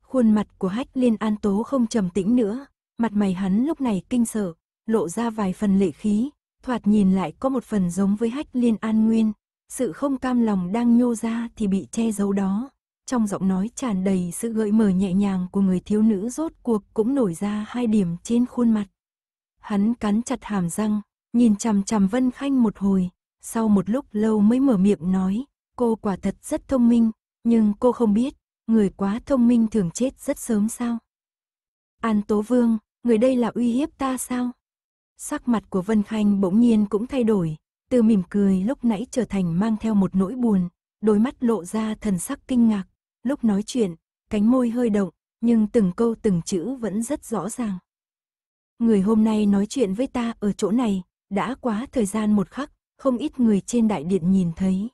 Khuôn mặt của hách liên an tố không trầm tĩnh nữa, mặt mày hắn lúc này kinh sợ, lộ ra vài phần lệ khí, thoạt nhìn lại có một phần giống với hách liên an nguyên, sự không cam lòng đang nhô ra thì bị che giấu đó. Trong giọng nói tràn đầy sự gợi mở nhẹ nhàng của người thiếu nữ rốt cuộc cũng nổi ra hai điểm trên khuôn mặt. Hắn cắn chặt hàm răng, nhìn chằm chằm Vân Khanh một hồi, sau một lúc lâu mới mở miệng nói, cô quả thật rất thông minh, nhưng cô không biết, người quá thông minh thường chết rất sớm sao? An Tố Vương, người đây là uy hiếp ta sao? Sắc mặt của Vân Khanh bỗng nhiên cũng thay đổi, từ mỉm cười lúc nãy trở thành mang theo một nỗi buồn, đôi mắt lộ ra thần sắc kinh ngạc, lúc nói chuyện, cánh môi hơi động, nhưng từng câu từng chữ vẫn rất rõ ràng. Người hôm nay nói chuyện với ta ở chỗ này, đã quá thời gian một khắc, không ít người trên đại điện nhìn thấy.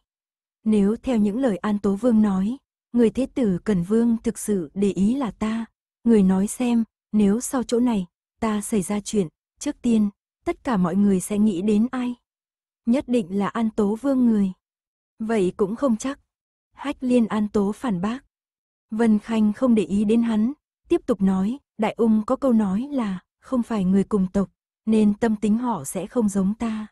Nếu theo những lời An Tố Vương nói, người thế tử Cần Vương thực sự để ý là ta, người nói xem, nếu sau chỗ này, ta xảy ra chuyện, trước tiên, tất cả mọi người sẽ nghĩ đến ai? Nhất định là An Tố Vương người. Vậy cũng không chắc. Hách liên An Tố phản bác. Vân Khanh không để ý đến hắn, tiếp tục nói, Đại ung có câu nói là, không phải người cùng tộc, nên tâm tính họ sẽ không giống ta.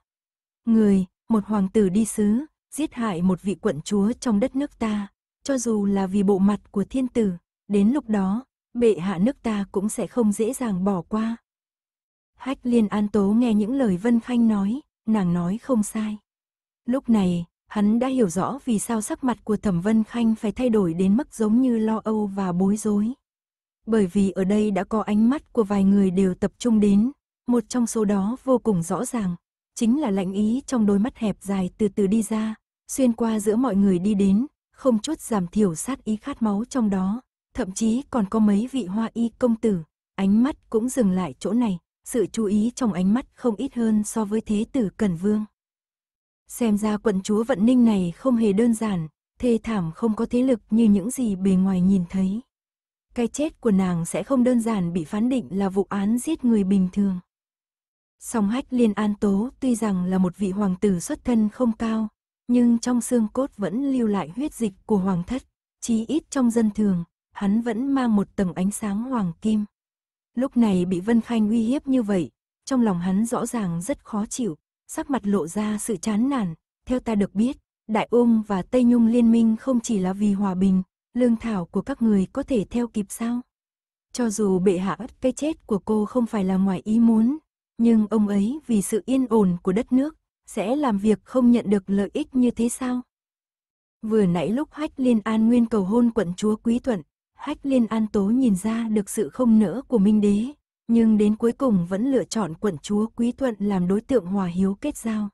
Người, một hoàng tử đi sứ, giết hại một vị quận chúa trong đất nước ta, cho dù là vì bộ mặt của thiên tử, đến lúc đó, bệ hạ nước ta cũng sẽ không dễ dàng bỏ qua. Hách liên an tố nghe những lời Vân Khanh nói, nàng nói không sai. Lúc này, hắn đã hiểu rõ vì sao sắc mặt của Thẩm Vân Khanh phải thay đổi đến mức giống như lo âu và bối rối. Bởi vì ở đây đã có ánh mắt của vài người đều tập trung đến, một trong số đó vô cùng rõ ràng, chính là lạnh ý trong đôi mắt hẹp dài từ từ đi ra, xuyên qua giữa mọi người đi đến, không chút giảm thiểu sát ý khát máu trong đó, thậm chí còn có mấy vị hoa y công tử, ánh mắt cũng dừng lại chỗ này, sự chú ý trong ánh mắt không ít hơn so với thế tử Cẩn Vương. Xem ra quận chúa Vận Ninh này không hề đơn giản, thê thảm không có thế lực như những gì bề ngoài nhìn thấy. Cái chết của nàng sẽ không đơn giản bị phán định là vụ án giết người bình thường. Song hách liên an tố tuy rằng là một vị hoàng tử xuất thân không cao, nhưng trong xương cốt vẫn lưu lại huyết dịch của hoàng thất, chí ít trong dân thường, hắn vẫn mang một tầng ánh sáng hoàng kim. Lúc này bị Vân Khanh uy hiếp như vậy, trong lòng hắn rõ ràng rất khó chịu, sắc mặt lộ ra sự chán nản, theo ta được biết, Đại Ung và Tây Nhung liên minh không chỉ là vì hòa bình, lương thảo của các người có thể theo kịp sao? Cho dù bệ hạ cái chết của cô không phải là ngoài ý muốn, nhưng ông ấy vì sự yên ổn của đất nước, sẽ làm việc không nhận được lợi ích như thế sao? Vừa nãy lúc Hách Liên An Nguyên cầu hôn quận chúa Quý Thuận, Hách Liên An Tố nhìn ra được sự không nỡ của Minh Đế, nhưng đến cuối cùng vẫn lựa chọn quận chúa Quý Thuận làm đối tượng hòa hiếu kết giao.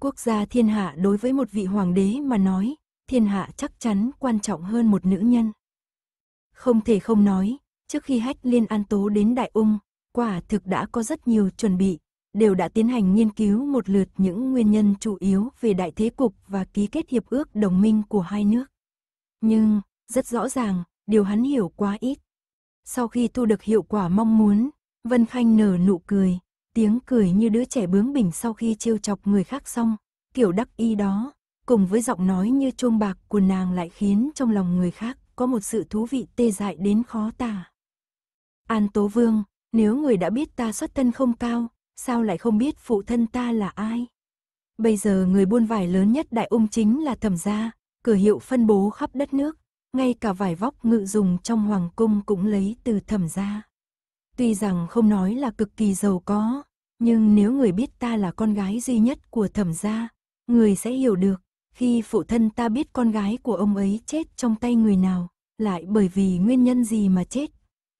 Quốc gia thiên hạ đối với một vị hoàng đế mà nói, thiên hạ chắc chắn quan trọng hơn một nữ nhân. Không thể không nói, trước khi Hách Liên An Tố đến Đại Ung, quả thực đã có rất nhiều chuẩn bị, đều đã tiến hành nghiên cứu một lượt những nguyên nhân chủ yếu về đại thế cục và ký kết hiệp ước đồng minh của hai nước. Nhưng, rất rõ ràng, điều hắn hiểu quá ít. Sau khi thu được hiệu quả mong muốn, Vân Khanh nở nụ cười, tiếng cười như đứa trẻ bướng bỉnh sau khi trêu chọc người khác xong, kiểu đắc y đó, cùng với giọng nói như chuông bạc của nàng lại khiến trong lòng người khác có một sự thú vị tê dại đến khó tả. An Tố Vương, nếu người đã biết ta xuất thân không cao, sao lại không biết phụ thân ta là ai? Bây giờ người buôn vải lớn nhất đại ung chính là thẩm gia, cửa hiệu phân bố khắp đất nước, ngay cả vải vóc ngự dùng trong hoàng cung cũng lấy từ thẩm gia. Tuy rằng không nói là cực kỳ giàu có, nhưng nếu người biết ta là con gái duy nhất của thẩm gia, người sẽ hiểu được, khi phụ thân ta biết con gái của ông ấy chết trong tay người nào, lại bởi vì nguyên nhân gì mà chết,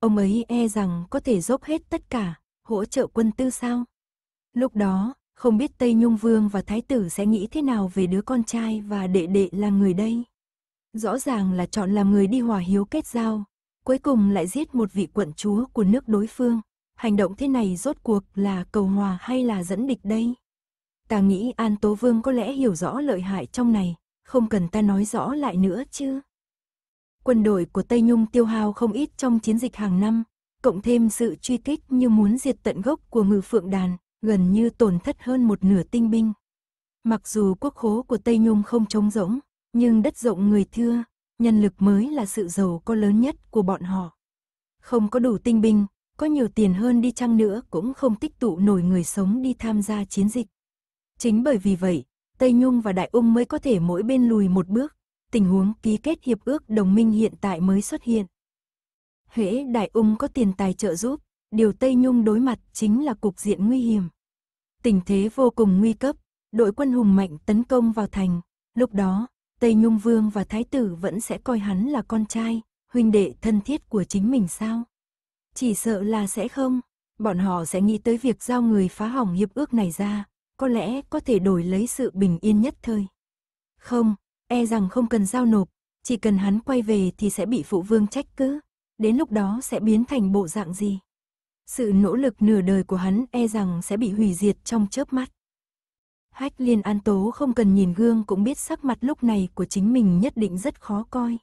ông ấy e rằng có thể dốc hết tất cả, hỗ trợ quân tư sao. Lúc đó, không biết Tây Nhung Vương và Thái tử sẽ nghĩ thế nào về đứa con trai và đệ đệ là người đây. Rõ ràng là chọn làm người đi hòa hiếu kết giao, cuối cùng lại giết một vị quận chúa của nước đối phương. Hành động thế này rốt cuộc là cầu hòa hay là dẫn địch đây? Ta nghĩ An Tố Vương có lẽ hiểu rõ lợi hại trong này, không cần ta nói rõ lại nữa chứ. Quân đội của Tây Nhung tiêu hao không ít trong chiến dịch hàng năm, cộng thêm sự truy kích như muốn diệt tận gốc của ngự phượng đàn, gần như tổn thất hơn một nửa tinh binh. Mặc dù quốc khố của Tây Nhung không trống rỗng, nhưng đất rộng người thưa, nhân lực mới là sự giàu có lớn nhất của bọn họ. Không có đủ tinh binh, có nhiều tiền hơn đi chăng nữa cũng không tích tụ nổi người sống đi tham gia chiến dịch. Chính bởi vì vậy, Tây Nhung và Đại Ung mới có thể mỗi bên lùi một bước, tình huống ký kết hiệp ước đồng minh hiện tại mới xuất hiện. huế Đại Ung có tiền tài trợ giúp, điều Tây Nhung đối mặt chính là cục diện nguy hiểm. Tình thế vô cùng nguy cấp, đội quân hùng mạnh tấn công vào thành, lúc đó, Tây Nhung Vương và Thái tử vẫn sẽ coi hắn là con trai, huynh đệ thân thiết của chính mình sao? Chỉ sợ là sẽ không, bọn họ sẽ nghĩ tới việc giao người phá hỏng hiệp ước này ra, có lẽ có thể đổi lấy sự bình yên nhất thời. Không, e rằng không cần giao nộp, chỉ cần hắn quay về thì sẽ bị phụ vương trách cứ, đến lúc đó sẽ biến thành bộ dạng gì? Sự nỗ lực nửa đời của hắn e rằng sẽ bị hủy diệt trong chớp mắt. Hách liên an tố không cần nhìn gương cũng biết sắc mặt lúc này của chính mình nhất định rất khó coi.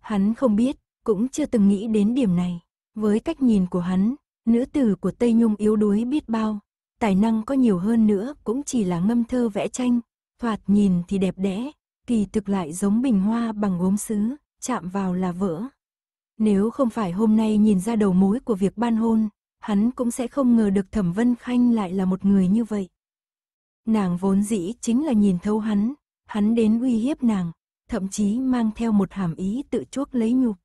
Hắn không biết, cũng chưa từng nghĩ đến điểm này. Với cách nhìn của hắn, nữ tử của Tây Nhung yếu đuối biết bao, tài năng có nhiều hơn nữa cũng chỉ là ngâm thơ vẽ tranh, thoạt nhìn thì đẹp đẽ, kỳ thực lại giống bình hoa bằng gốm sứ, chạm vào là vỡ. Nếu không phải hôm nay nhìn ra đầu mối của việc ban hôn, hắn cũng sẽ không ngờ được Thẩm Vân Khanh lại là một người như vậy. Nàng vốn dĩ chính là nhìn thấu hắn, hắn đến uy hiếp nàng, thậm chí mang theo một hàm ý tự chuốc lấy nhục.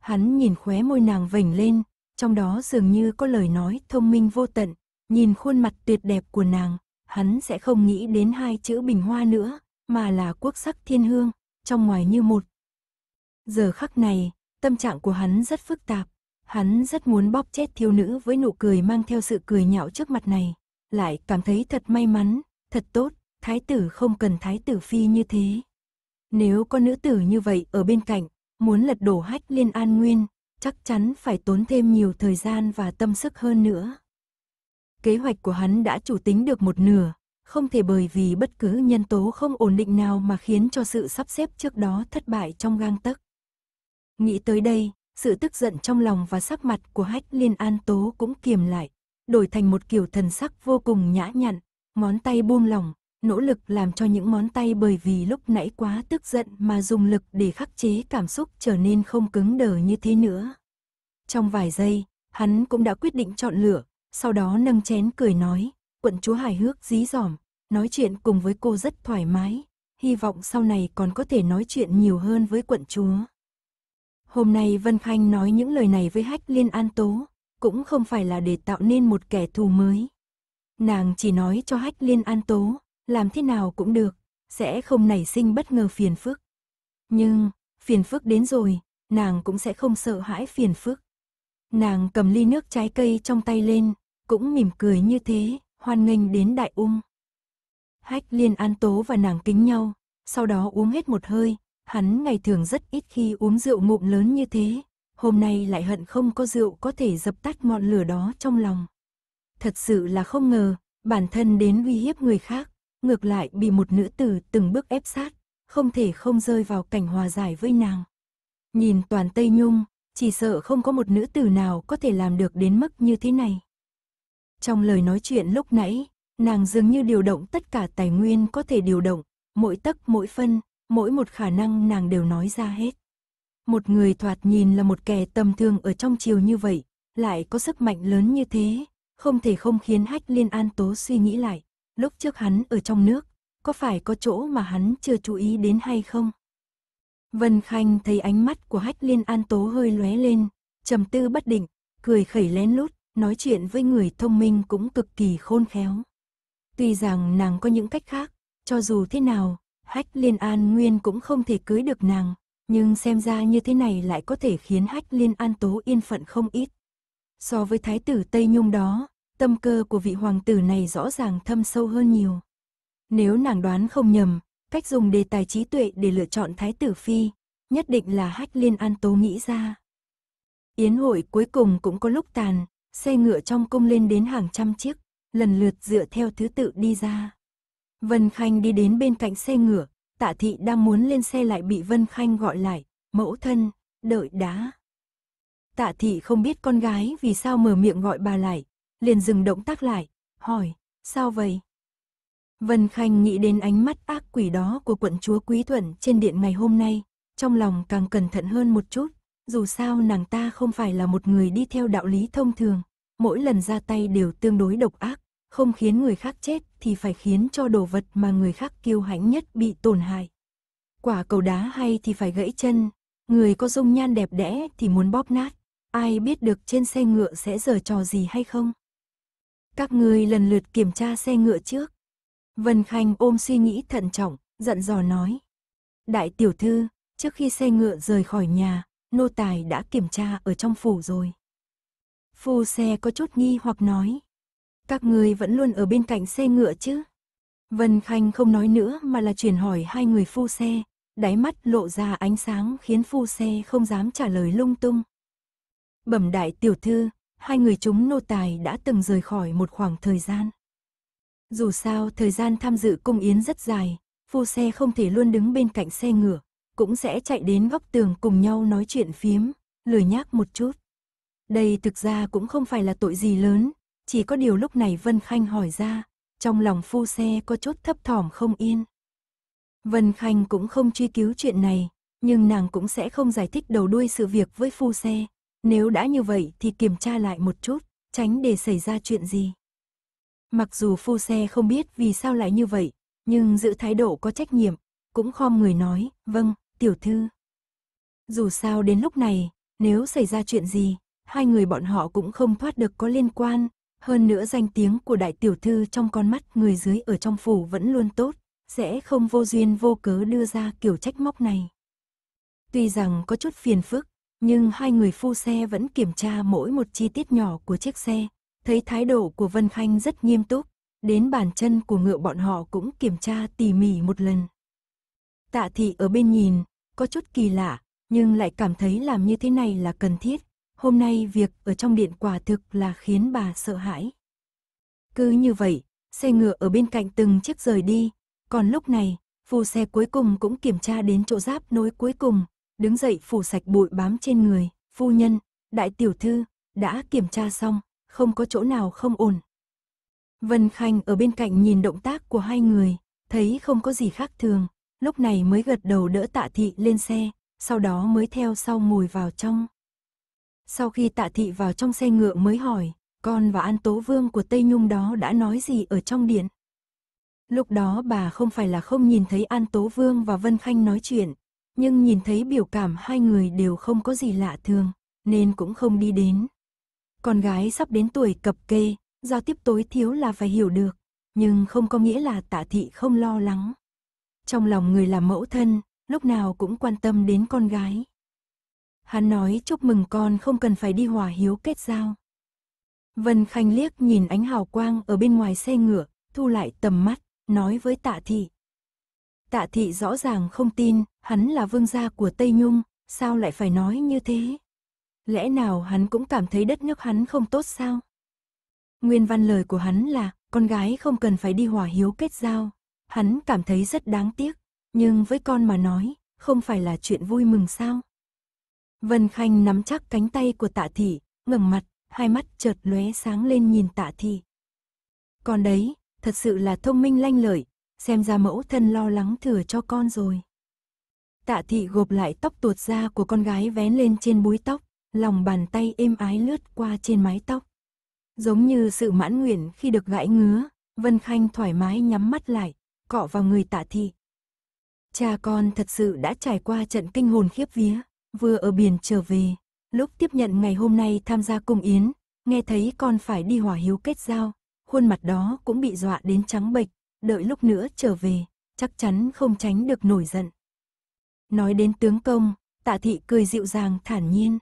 Hắn nhìn khóe môi nàng vểnh lên, trong đó dường như có lời nói thông minh vô tận, nhìn khuôn mặt tuyệt đẹp của nàng, hắn sẽ không nghĩ đến hai chữ bình hoa nữa, mà là quốc sắc thiên hương, trong ngoài như một. Giờ khắc này, tâm trạng của hắn rất phức tạp, hắn rất muốn bóp chết thiếu nữ với nụ cười mang theo sự cười nhạo trước mặt này, lại cảm thấy thật may mắn, thật tốt, thái tử không cần thái tử phi như thế. Nếu có nữ tử như vậy ở bên cạnh, muốn lật đổ hách liên an nguyên, chắc chắn phải tốn thêm nhiều thời gian và tâm sức hơn nữa. Kế hoạch của hắn đã chủ tính được một nửa, không thể bởi vì bất cứ nhân tố không ổn định nào mà khiến cho sự sắp xếp trước đó thất bại trong gang tấc. Nghĩ tới đây, sự tức giận trong lòng và sắc mặt của hách liên an tố cũng kiềm lại, đổi thành một kiểu thần sắc vô cùng nhã nhặn, ngón tay buông lỏng, nỗ lực làm cho những ngón tay bởi vì lúc nãy quá tức giận mà dùng lực để khắc chế cảm xúc trở nên không cứng đờ như thế nữa. Trong vài giây, hắn cũng đã quyết định chọn lựa, sau đó nâng chén cười nói, quận chúa hài hước dí dỏm, nói chuyện cùng với cô rất thoải mái, hy vọng sau này còn có thể nói chuyện nhiều hơn với quận chúa. Hôm nay Vân Khanh nói những lời này với Hách Liên An Tố, cũng không phải là để tạo nên một kẻ thù mới. Nàng chỉ nói cho Hách Liên An Tố, làm thế nào cũng được, sẽ không nảy sinh bất ngờ phiền phức. Nhưng, phiền phức đến rồi, nàng cũng sẽ không sợ hãi phiền phức. Nàng cầm ly nước trái cây trong tay lên, cũng mỉm cười như thế, hoan nghênh đến đại ung. Hách liên an tố và nàng kính nhau, sau đó uống hết một hơi, hắn ngày thường rất ít khi uống rượu ngụm lớn như thế, hôm nay lại hận không có rượu có thể dập tắt ngọn lửa đó trong lòng. Thật sự là không ngờ, bản thân đến uy hiếp người khác, ngược lại bị một nữ tử từng bước ép sát, không thể không rơi vào cảnh hòa giải với nàng. Nhìn toàn Tây Nhung, chỉ sợ không có một nữ tử nào có thể làm được đến mức như thế này. Trong lời nói chuyện lúc nãy, nàng dường như điều động tất cả tài nguyên có thể điều động, mỗi tấc mỗi phân, mỗi một khả năng nàng đều nói ra hết. Một người thoạt nhìn là một kẻ tầm thường ở trong chiều như vậy, lại có sức mạnh lớn như thế, không thể không khiến Hách Liên An Tố suy nghĩ lại, lúc trước hắn ở trong nước, có phải có chỗ mà hắn chưa chú ý đến hay không? Vân Khanh thấy ánh mắt của Hách Liên An Tố hơi lóe lên, trầm tư bất định, cười khẩy lén lút, nói chuyện với người thông minh cũng cực kỳ khôn khéo. Tuy rằng nàng có những cách khác, cho dù thế nào, Hách Liên An Nguyên cũng không thể cưới được nàng, nhưng xem ra như thế này lại có thể khiến Hách Liên An Tố yên phận không ít. So với thái tử Tây Nhung đó, tâm cơ của vị hoàng tử này rõ ràng thâm sâu hơn nhiều. Nếu nàng đoán không nhầm, cách dùng đề tài trí tuệ để lựa chọn thái tử phi, nhất định là Hách Liên An Tố nghĩ ra. Yến hội cuối cùng cũng có lúc tàn, xe ngựa trong cung lên đến hàng trăm chiếc, lần lượt dựa theo thứ tự đi ra. Vân Khanh đi đến bên cạnh xe ngựa, tạ thị đang muốn lên xe lại bị Vân Khanh gọi lại, mẫu thân, đợi đá. Tạ thị không biết con gái vì sao mở miệng gọi bà lại, liền dừng động tác lại, hỏi, sao vậy? Vân Khanh nghĩ đến ánh mắt ác quỷ đó của quận chúa Quý Thuận trên điện ngày hôm nay, trong lòng càng cẩn thận hơn một chút, dù sao nàng ta không phải là một người đi theo đạo lý thông thường, mỗi lần ra tay đều tương đối độc ác, không khiến người khác chết thì phải khiến cho đồ vật mà người khác kiêu hãnh nhất bị tổn hại. Quả cầu đá hay thì phải gãy chân, người có dung nhan đẹp đẽ thì muốn bóp nát, ai biết được trên xe ngựa sẽ giở trò gì hay không. Các người lần lượt kiểm tra xe ngựa trước. Vân Khanh ôm suy nghĩ thận trọng, giận dò nói. Đại tiểu thư, trước khi xe ngựa rời khỏi nhà, nô tài đã kiểm tra ở trong phủ rồi. Phu xe có chút nghi hoặc nói. Các người vẫn luôn ở bên cạnh xe ngựa chứ? Vân Khanh không nói nữa mà là chuyển hỏi hai người phu xe, đáy mắt lộ ra ánh sáng khiến phu xe không dám trả lời lung tung. Bẩm đại tiểu thư, hai người chúng nô tài đã từng rời khỏi một khoảng thời gian. Dù sao thời gian tham dự cung yến rất dài, phu xe không thể luôn đứng bên cạnh xe ngựa, cũng sẽ chạy đến góc tường cùng nhau nói chuyện phiếm, lười nhác một chút. Đây thực ra cũng không phải là tội gì lớn, chỉ có điều lúc này Vân Khanh hỏi ra, trong lòng phu xe có chút thấp thỏm không yên. Vân Khanh cũng không truy cứu chuyện này, nhưng nàng cũng sẽ không giải thích đầu đuôi sự việc với phu xe. Nếu đã như vậy thì kiểm tra lại một chút, tránh để xảy ra chuyện gì. Mặc dù phu xe không biết vì sao lại như vậy, nhưng giữ thái độ có trách nhiệm, cũng khom người nói, vâng, tiểu thư. Dù sao đến lúc này, nếu xảy ra chuyện gì, hai người bọn họ cũng không thoát được có liên quan, hơn nữa danh tiếng của đại tiểu thư trong con mắt người dưới ở trong phủ vẫn luôn tốt, sẽ không vô duyên vô cớ đưa ra kiểu trách móc này. Tuy rằng có chút phiền phức, nhưng hai người phu xe vẫn kiểm tra mỗi một chi tiết nhỏ của chiếc xe, thấy thái độ của Vân Khanh rất nghiêm túc, đến bàn chân của ngựa bọn họ cũng kiểm tra tỉ mỉ một lần. Tạ thị ở bên nhìn, có chút kỳ lạ, nhưng lại cảm thấy làm như thế này là cần thiết. Hôm nay việc ở trong điện quả thực là khiến bà sợ hãi. Cứ như vậy, xe ngựa ở bên cạnh từng chiếc rời đi, còn lúc này, phu xe cuối cùng cũng kiểm tra đến chỗ giáp nối cuối cùng, đứng dậy phủ sạch bụi bám trên người, phu nhân, đại tiểu thư, đã kiểm tra xong, không có chỗ nào không ổn. Vân Khanh ở bên cạnh nhìn động tác của hai người, thấy không có gì khác thường, lúc này mới gật đầu đỡ tạ thị lên xe, sau đó mới theo sau ngồi vào trong. Sau khi tạ thị vào trong xe ngựa mới hỏi, con và An Tố Vương của Tây Nhung đó đã nói gì ở trong điện? Lúc đó bà không phải là không nhìn thấy An Tố Vương và Vân Khanh nói chuyện, nhưng nhìn thấy biểu cảm hai người đều không có gì lạ thường, nên cũng không đi đến. Con gái sắp đến tuổi cập kê, giao tiếp tối thiếu là phải hiểu được, nhưng không có nghĩa là tạ thị không lo lắng. Trong lòng người làm mẫu thân, lúc nào cũng quan tâm đến con gái. Hắn nói chúc mừng con không cần phải đi hòa hiếu kết giao. Vân Khanh liếc nhìn ánh hào quang ở bên ngoài xe ngựa, thu lại tầm mắt, nói với tạ thị. Tạ thị rõ ràng không tin, hắn là vương gia của Tây Nhung, sao lại phải nói như thế? Lẽ nào hắn cũng cảm thấy đất nước hắn không tốt sao? Nguyên văn lời của hắn là, con gái không cần phải đi hỏa hiếu kết giao. Hắn cảm thấy rất đáng tiếc, nhưng với con mà nói, không phải là chuyện vui mừng sao? Vân Khanh nắm chắc cánh tay của tạ thị, ngẩng mặt, hai mắt chợt lóe sáng lên nhìn tạ thị. con đấy, thật sự là thông minh lanh lợi, xem ra mẫu thân lo lắng thừa cho con rồi. Tạ thị gộp lại tóc tuột ra của con gái vén lên trên búi tóc, lòng bàn tay êm ái lướt qua trên mái tóc. Giống như sự mãn nguyện khi được gãi ngứa, Vân Khanh thoải mái nhắm mắt lại, cọ vào người tạ thị. Cha con thật sự đã trải qua trận kinh hồn khiếp vía, vừa ở biển trở về, lúc tiếp nhận ngày hôm nay tham gia cung yến, nghe thấy con phải đi hỏa hiếu kết giao, khuôn mặt đó cũng bị dọa đến trắng bệch, đợi lúc nữa trở về, chắc chắn không tránh được nổi giận. Nói đến tướng công, tạ thị cười dịu dàng thản nhiên.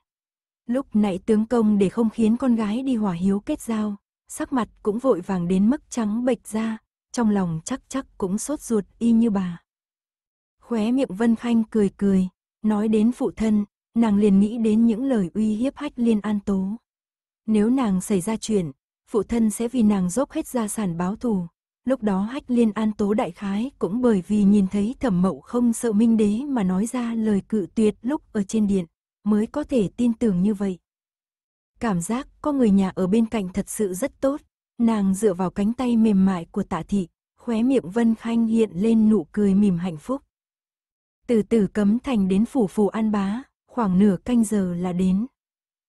Lúc nãy tướng công để không khiến con gái đi hỏa hiếu kết giao, sắc mặt cũng vội vàng đến mức trắng bệch ra, trong lòng chắc chắc cũng sốt ruột y như bà. Khóe miệng Vân Khanh cười cười, nói đến phụ thân, nàng liền nghĩ đến những lời uy hiếp hách liên an tố. Nếu nàng xảy ra chuyện, phụ thân sẽ vì nàng dốc hết gia sản báo thù, Lúc đó hách liên an tố đại khái cũng bởi vì nhìn thấy thẩm mậu không sợ minh đế mà nói ra lời cự tuyệt lúc ở trên điện, mới có thể tin tưởng như vậy. Cảm giác có người nhà ở bên cạnh thật sự rất tốt, Nàng dựa vào cánh tay mềm mại của tạ thị, khóe miệng Vân Khanh hiện lên nụ cười mỉm hạnh phúc. Từ từ cấm thành đến phủ phủ an bá, khoảng nửa canh giờ là đến.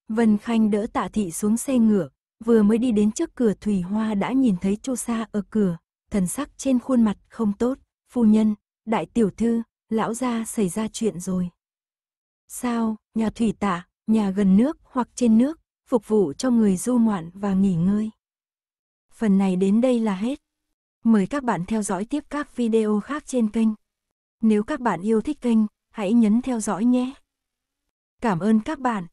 Vân Khanh đỡ tạ thị xuống xe ngựa, vừa mới đi đến trước cửa Thủy Hoa đã nhìn thấy Chu Sa ở cửa, thần sắc trên khuôn mặt không tốt, phu nhân, đại tiểu thư, lão gia xảy ra chuyện rồi. Sao, nhà thủy tạ, nhà gần nước hoặc trên nước, phục vụ cho người du ngoạn và nghỉ ngơi. Phần này đến đây là hết. Mời các bạn theo dõi tiếp các video khác trên kênh. Nếu các bạn yêu thích kênh, hãy nhấn theo dõi nhé. Cảm ơn các bạn.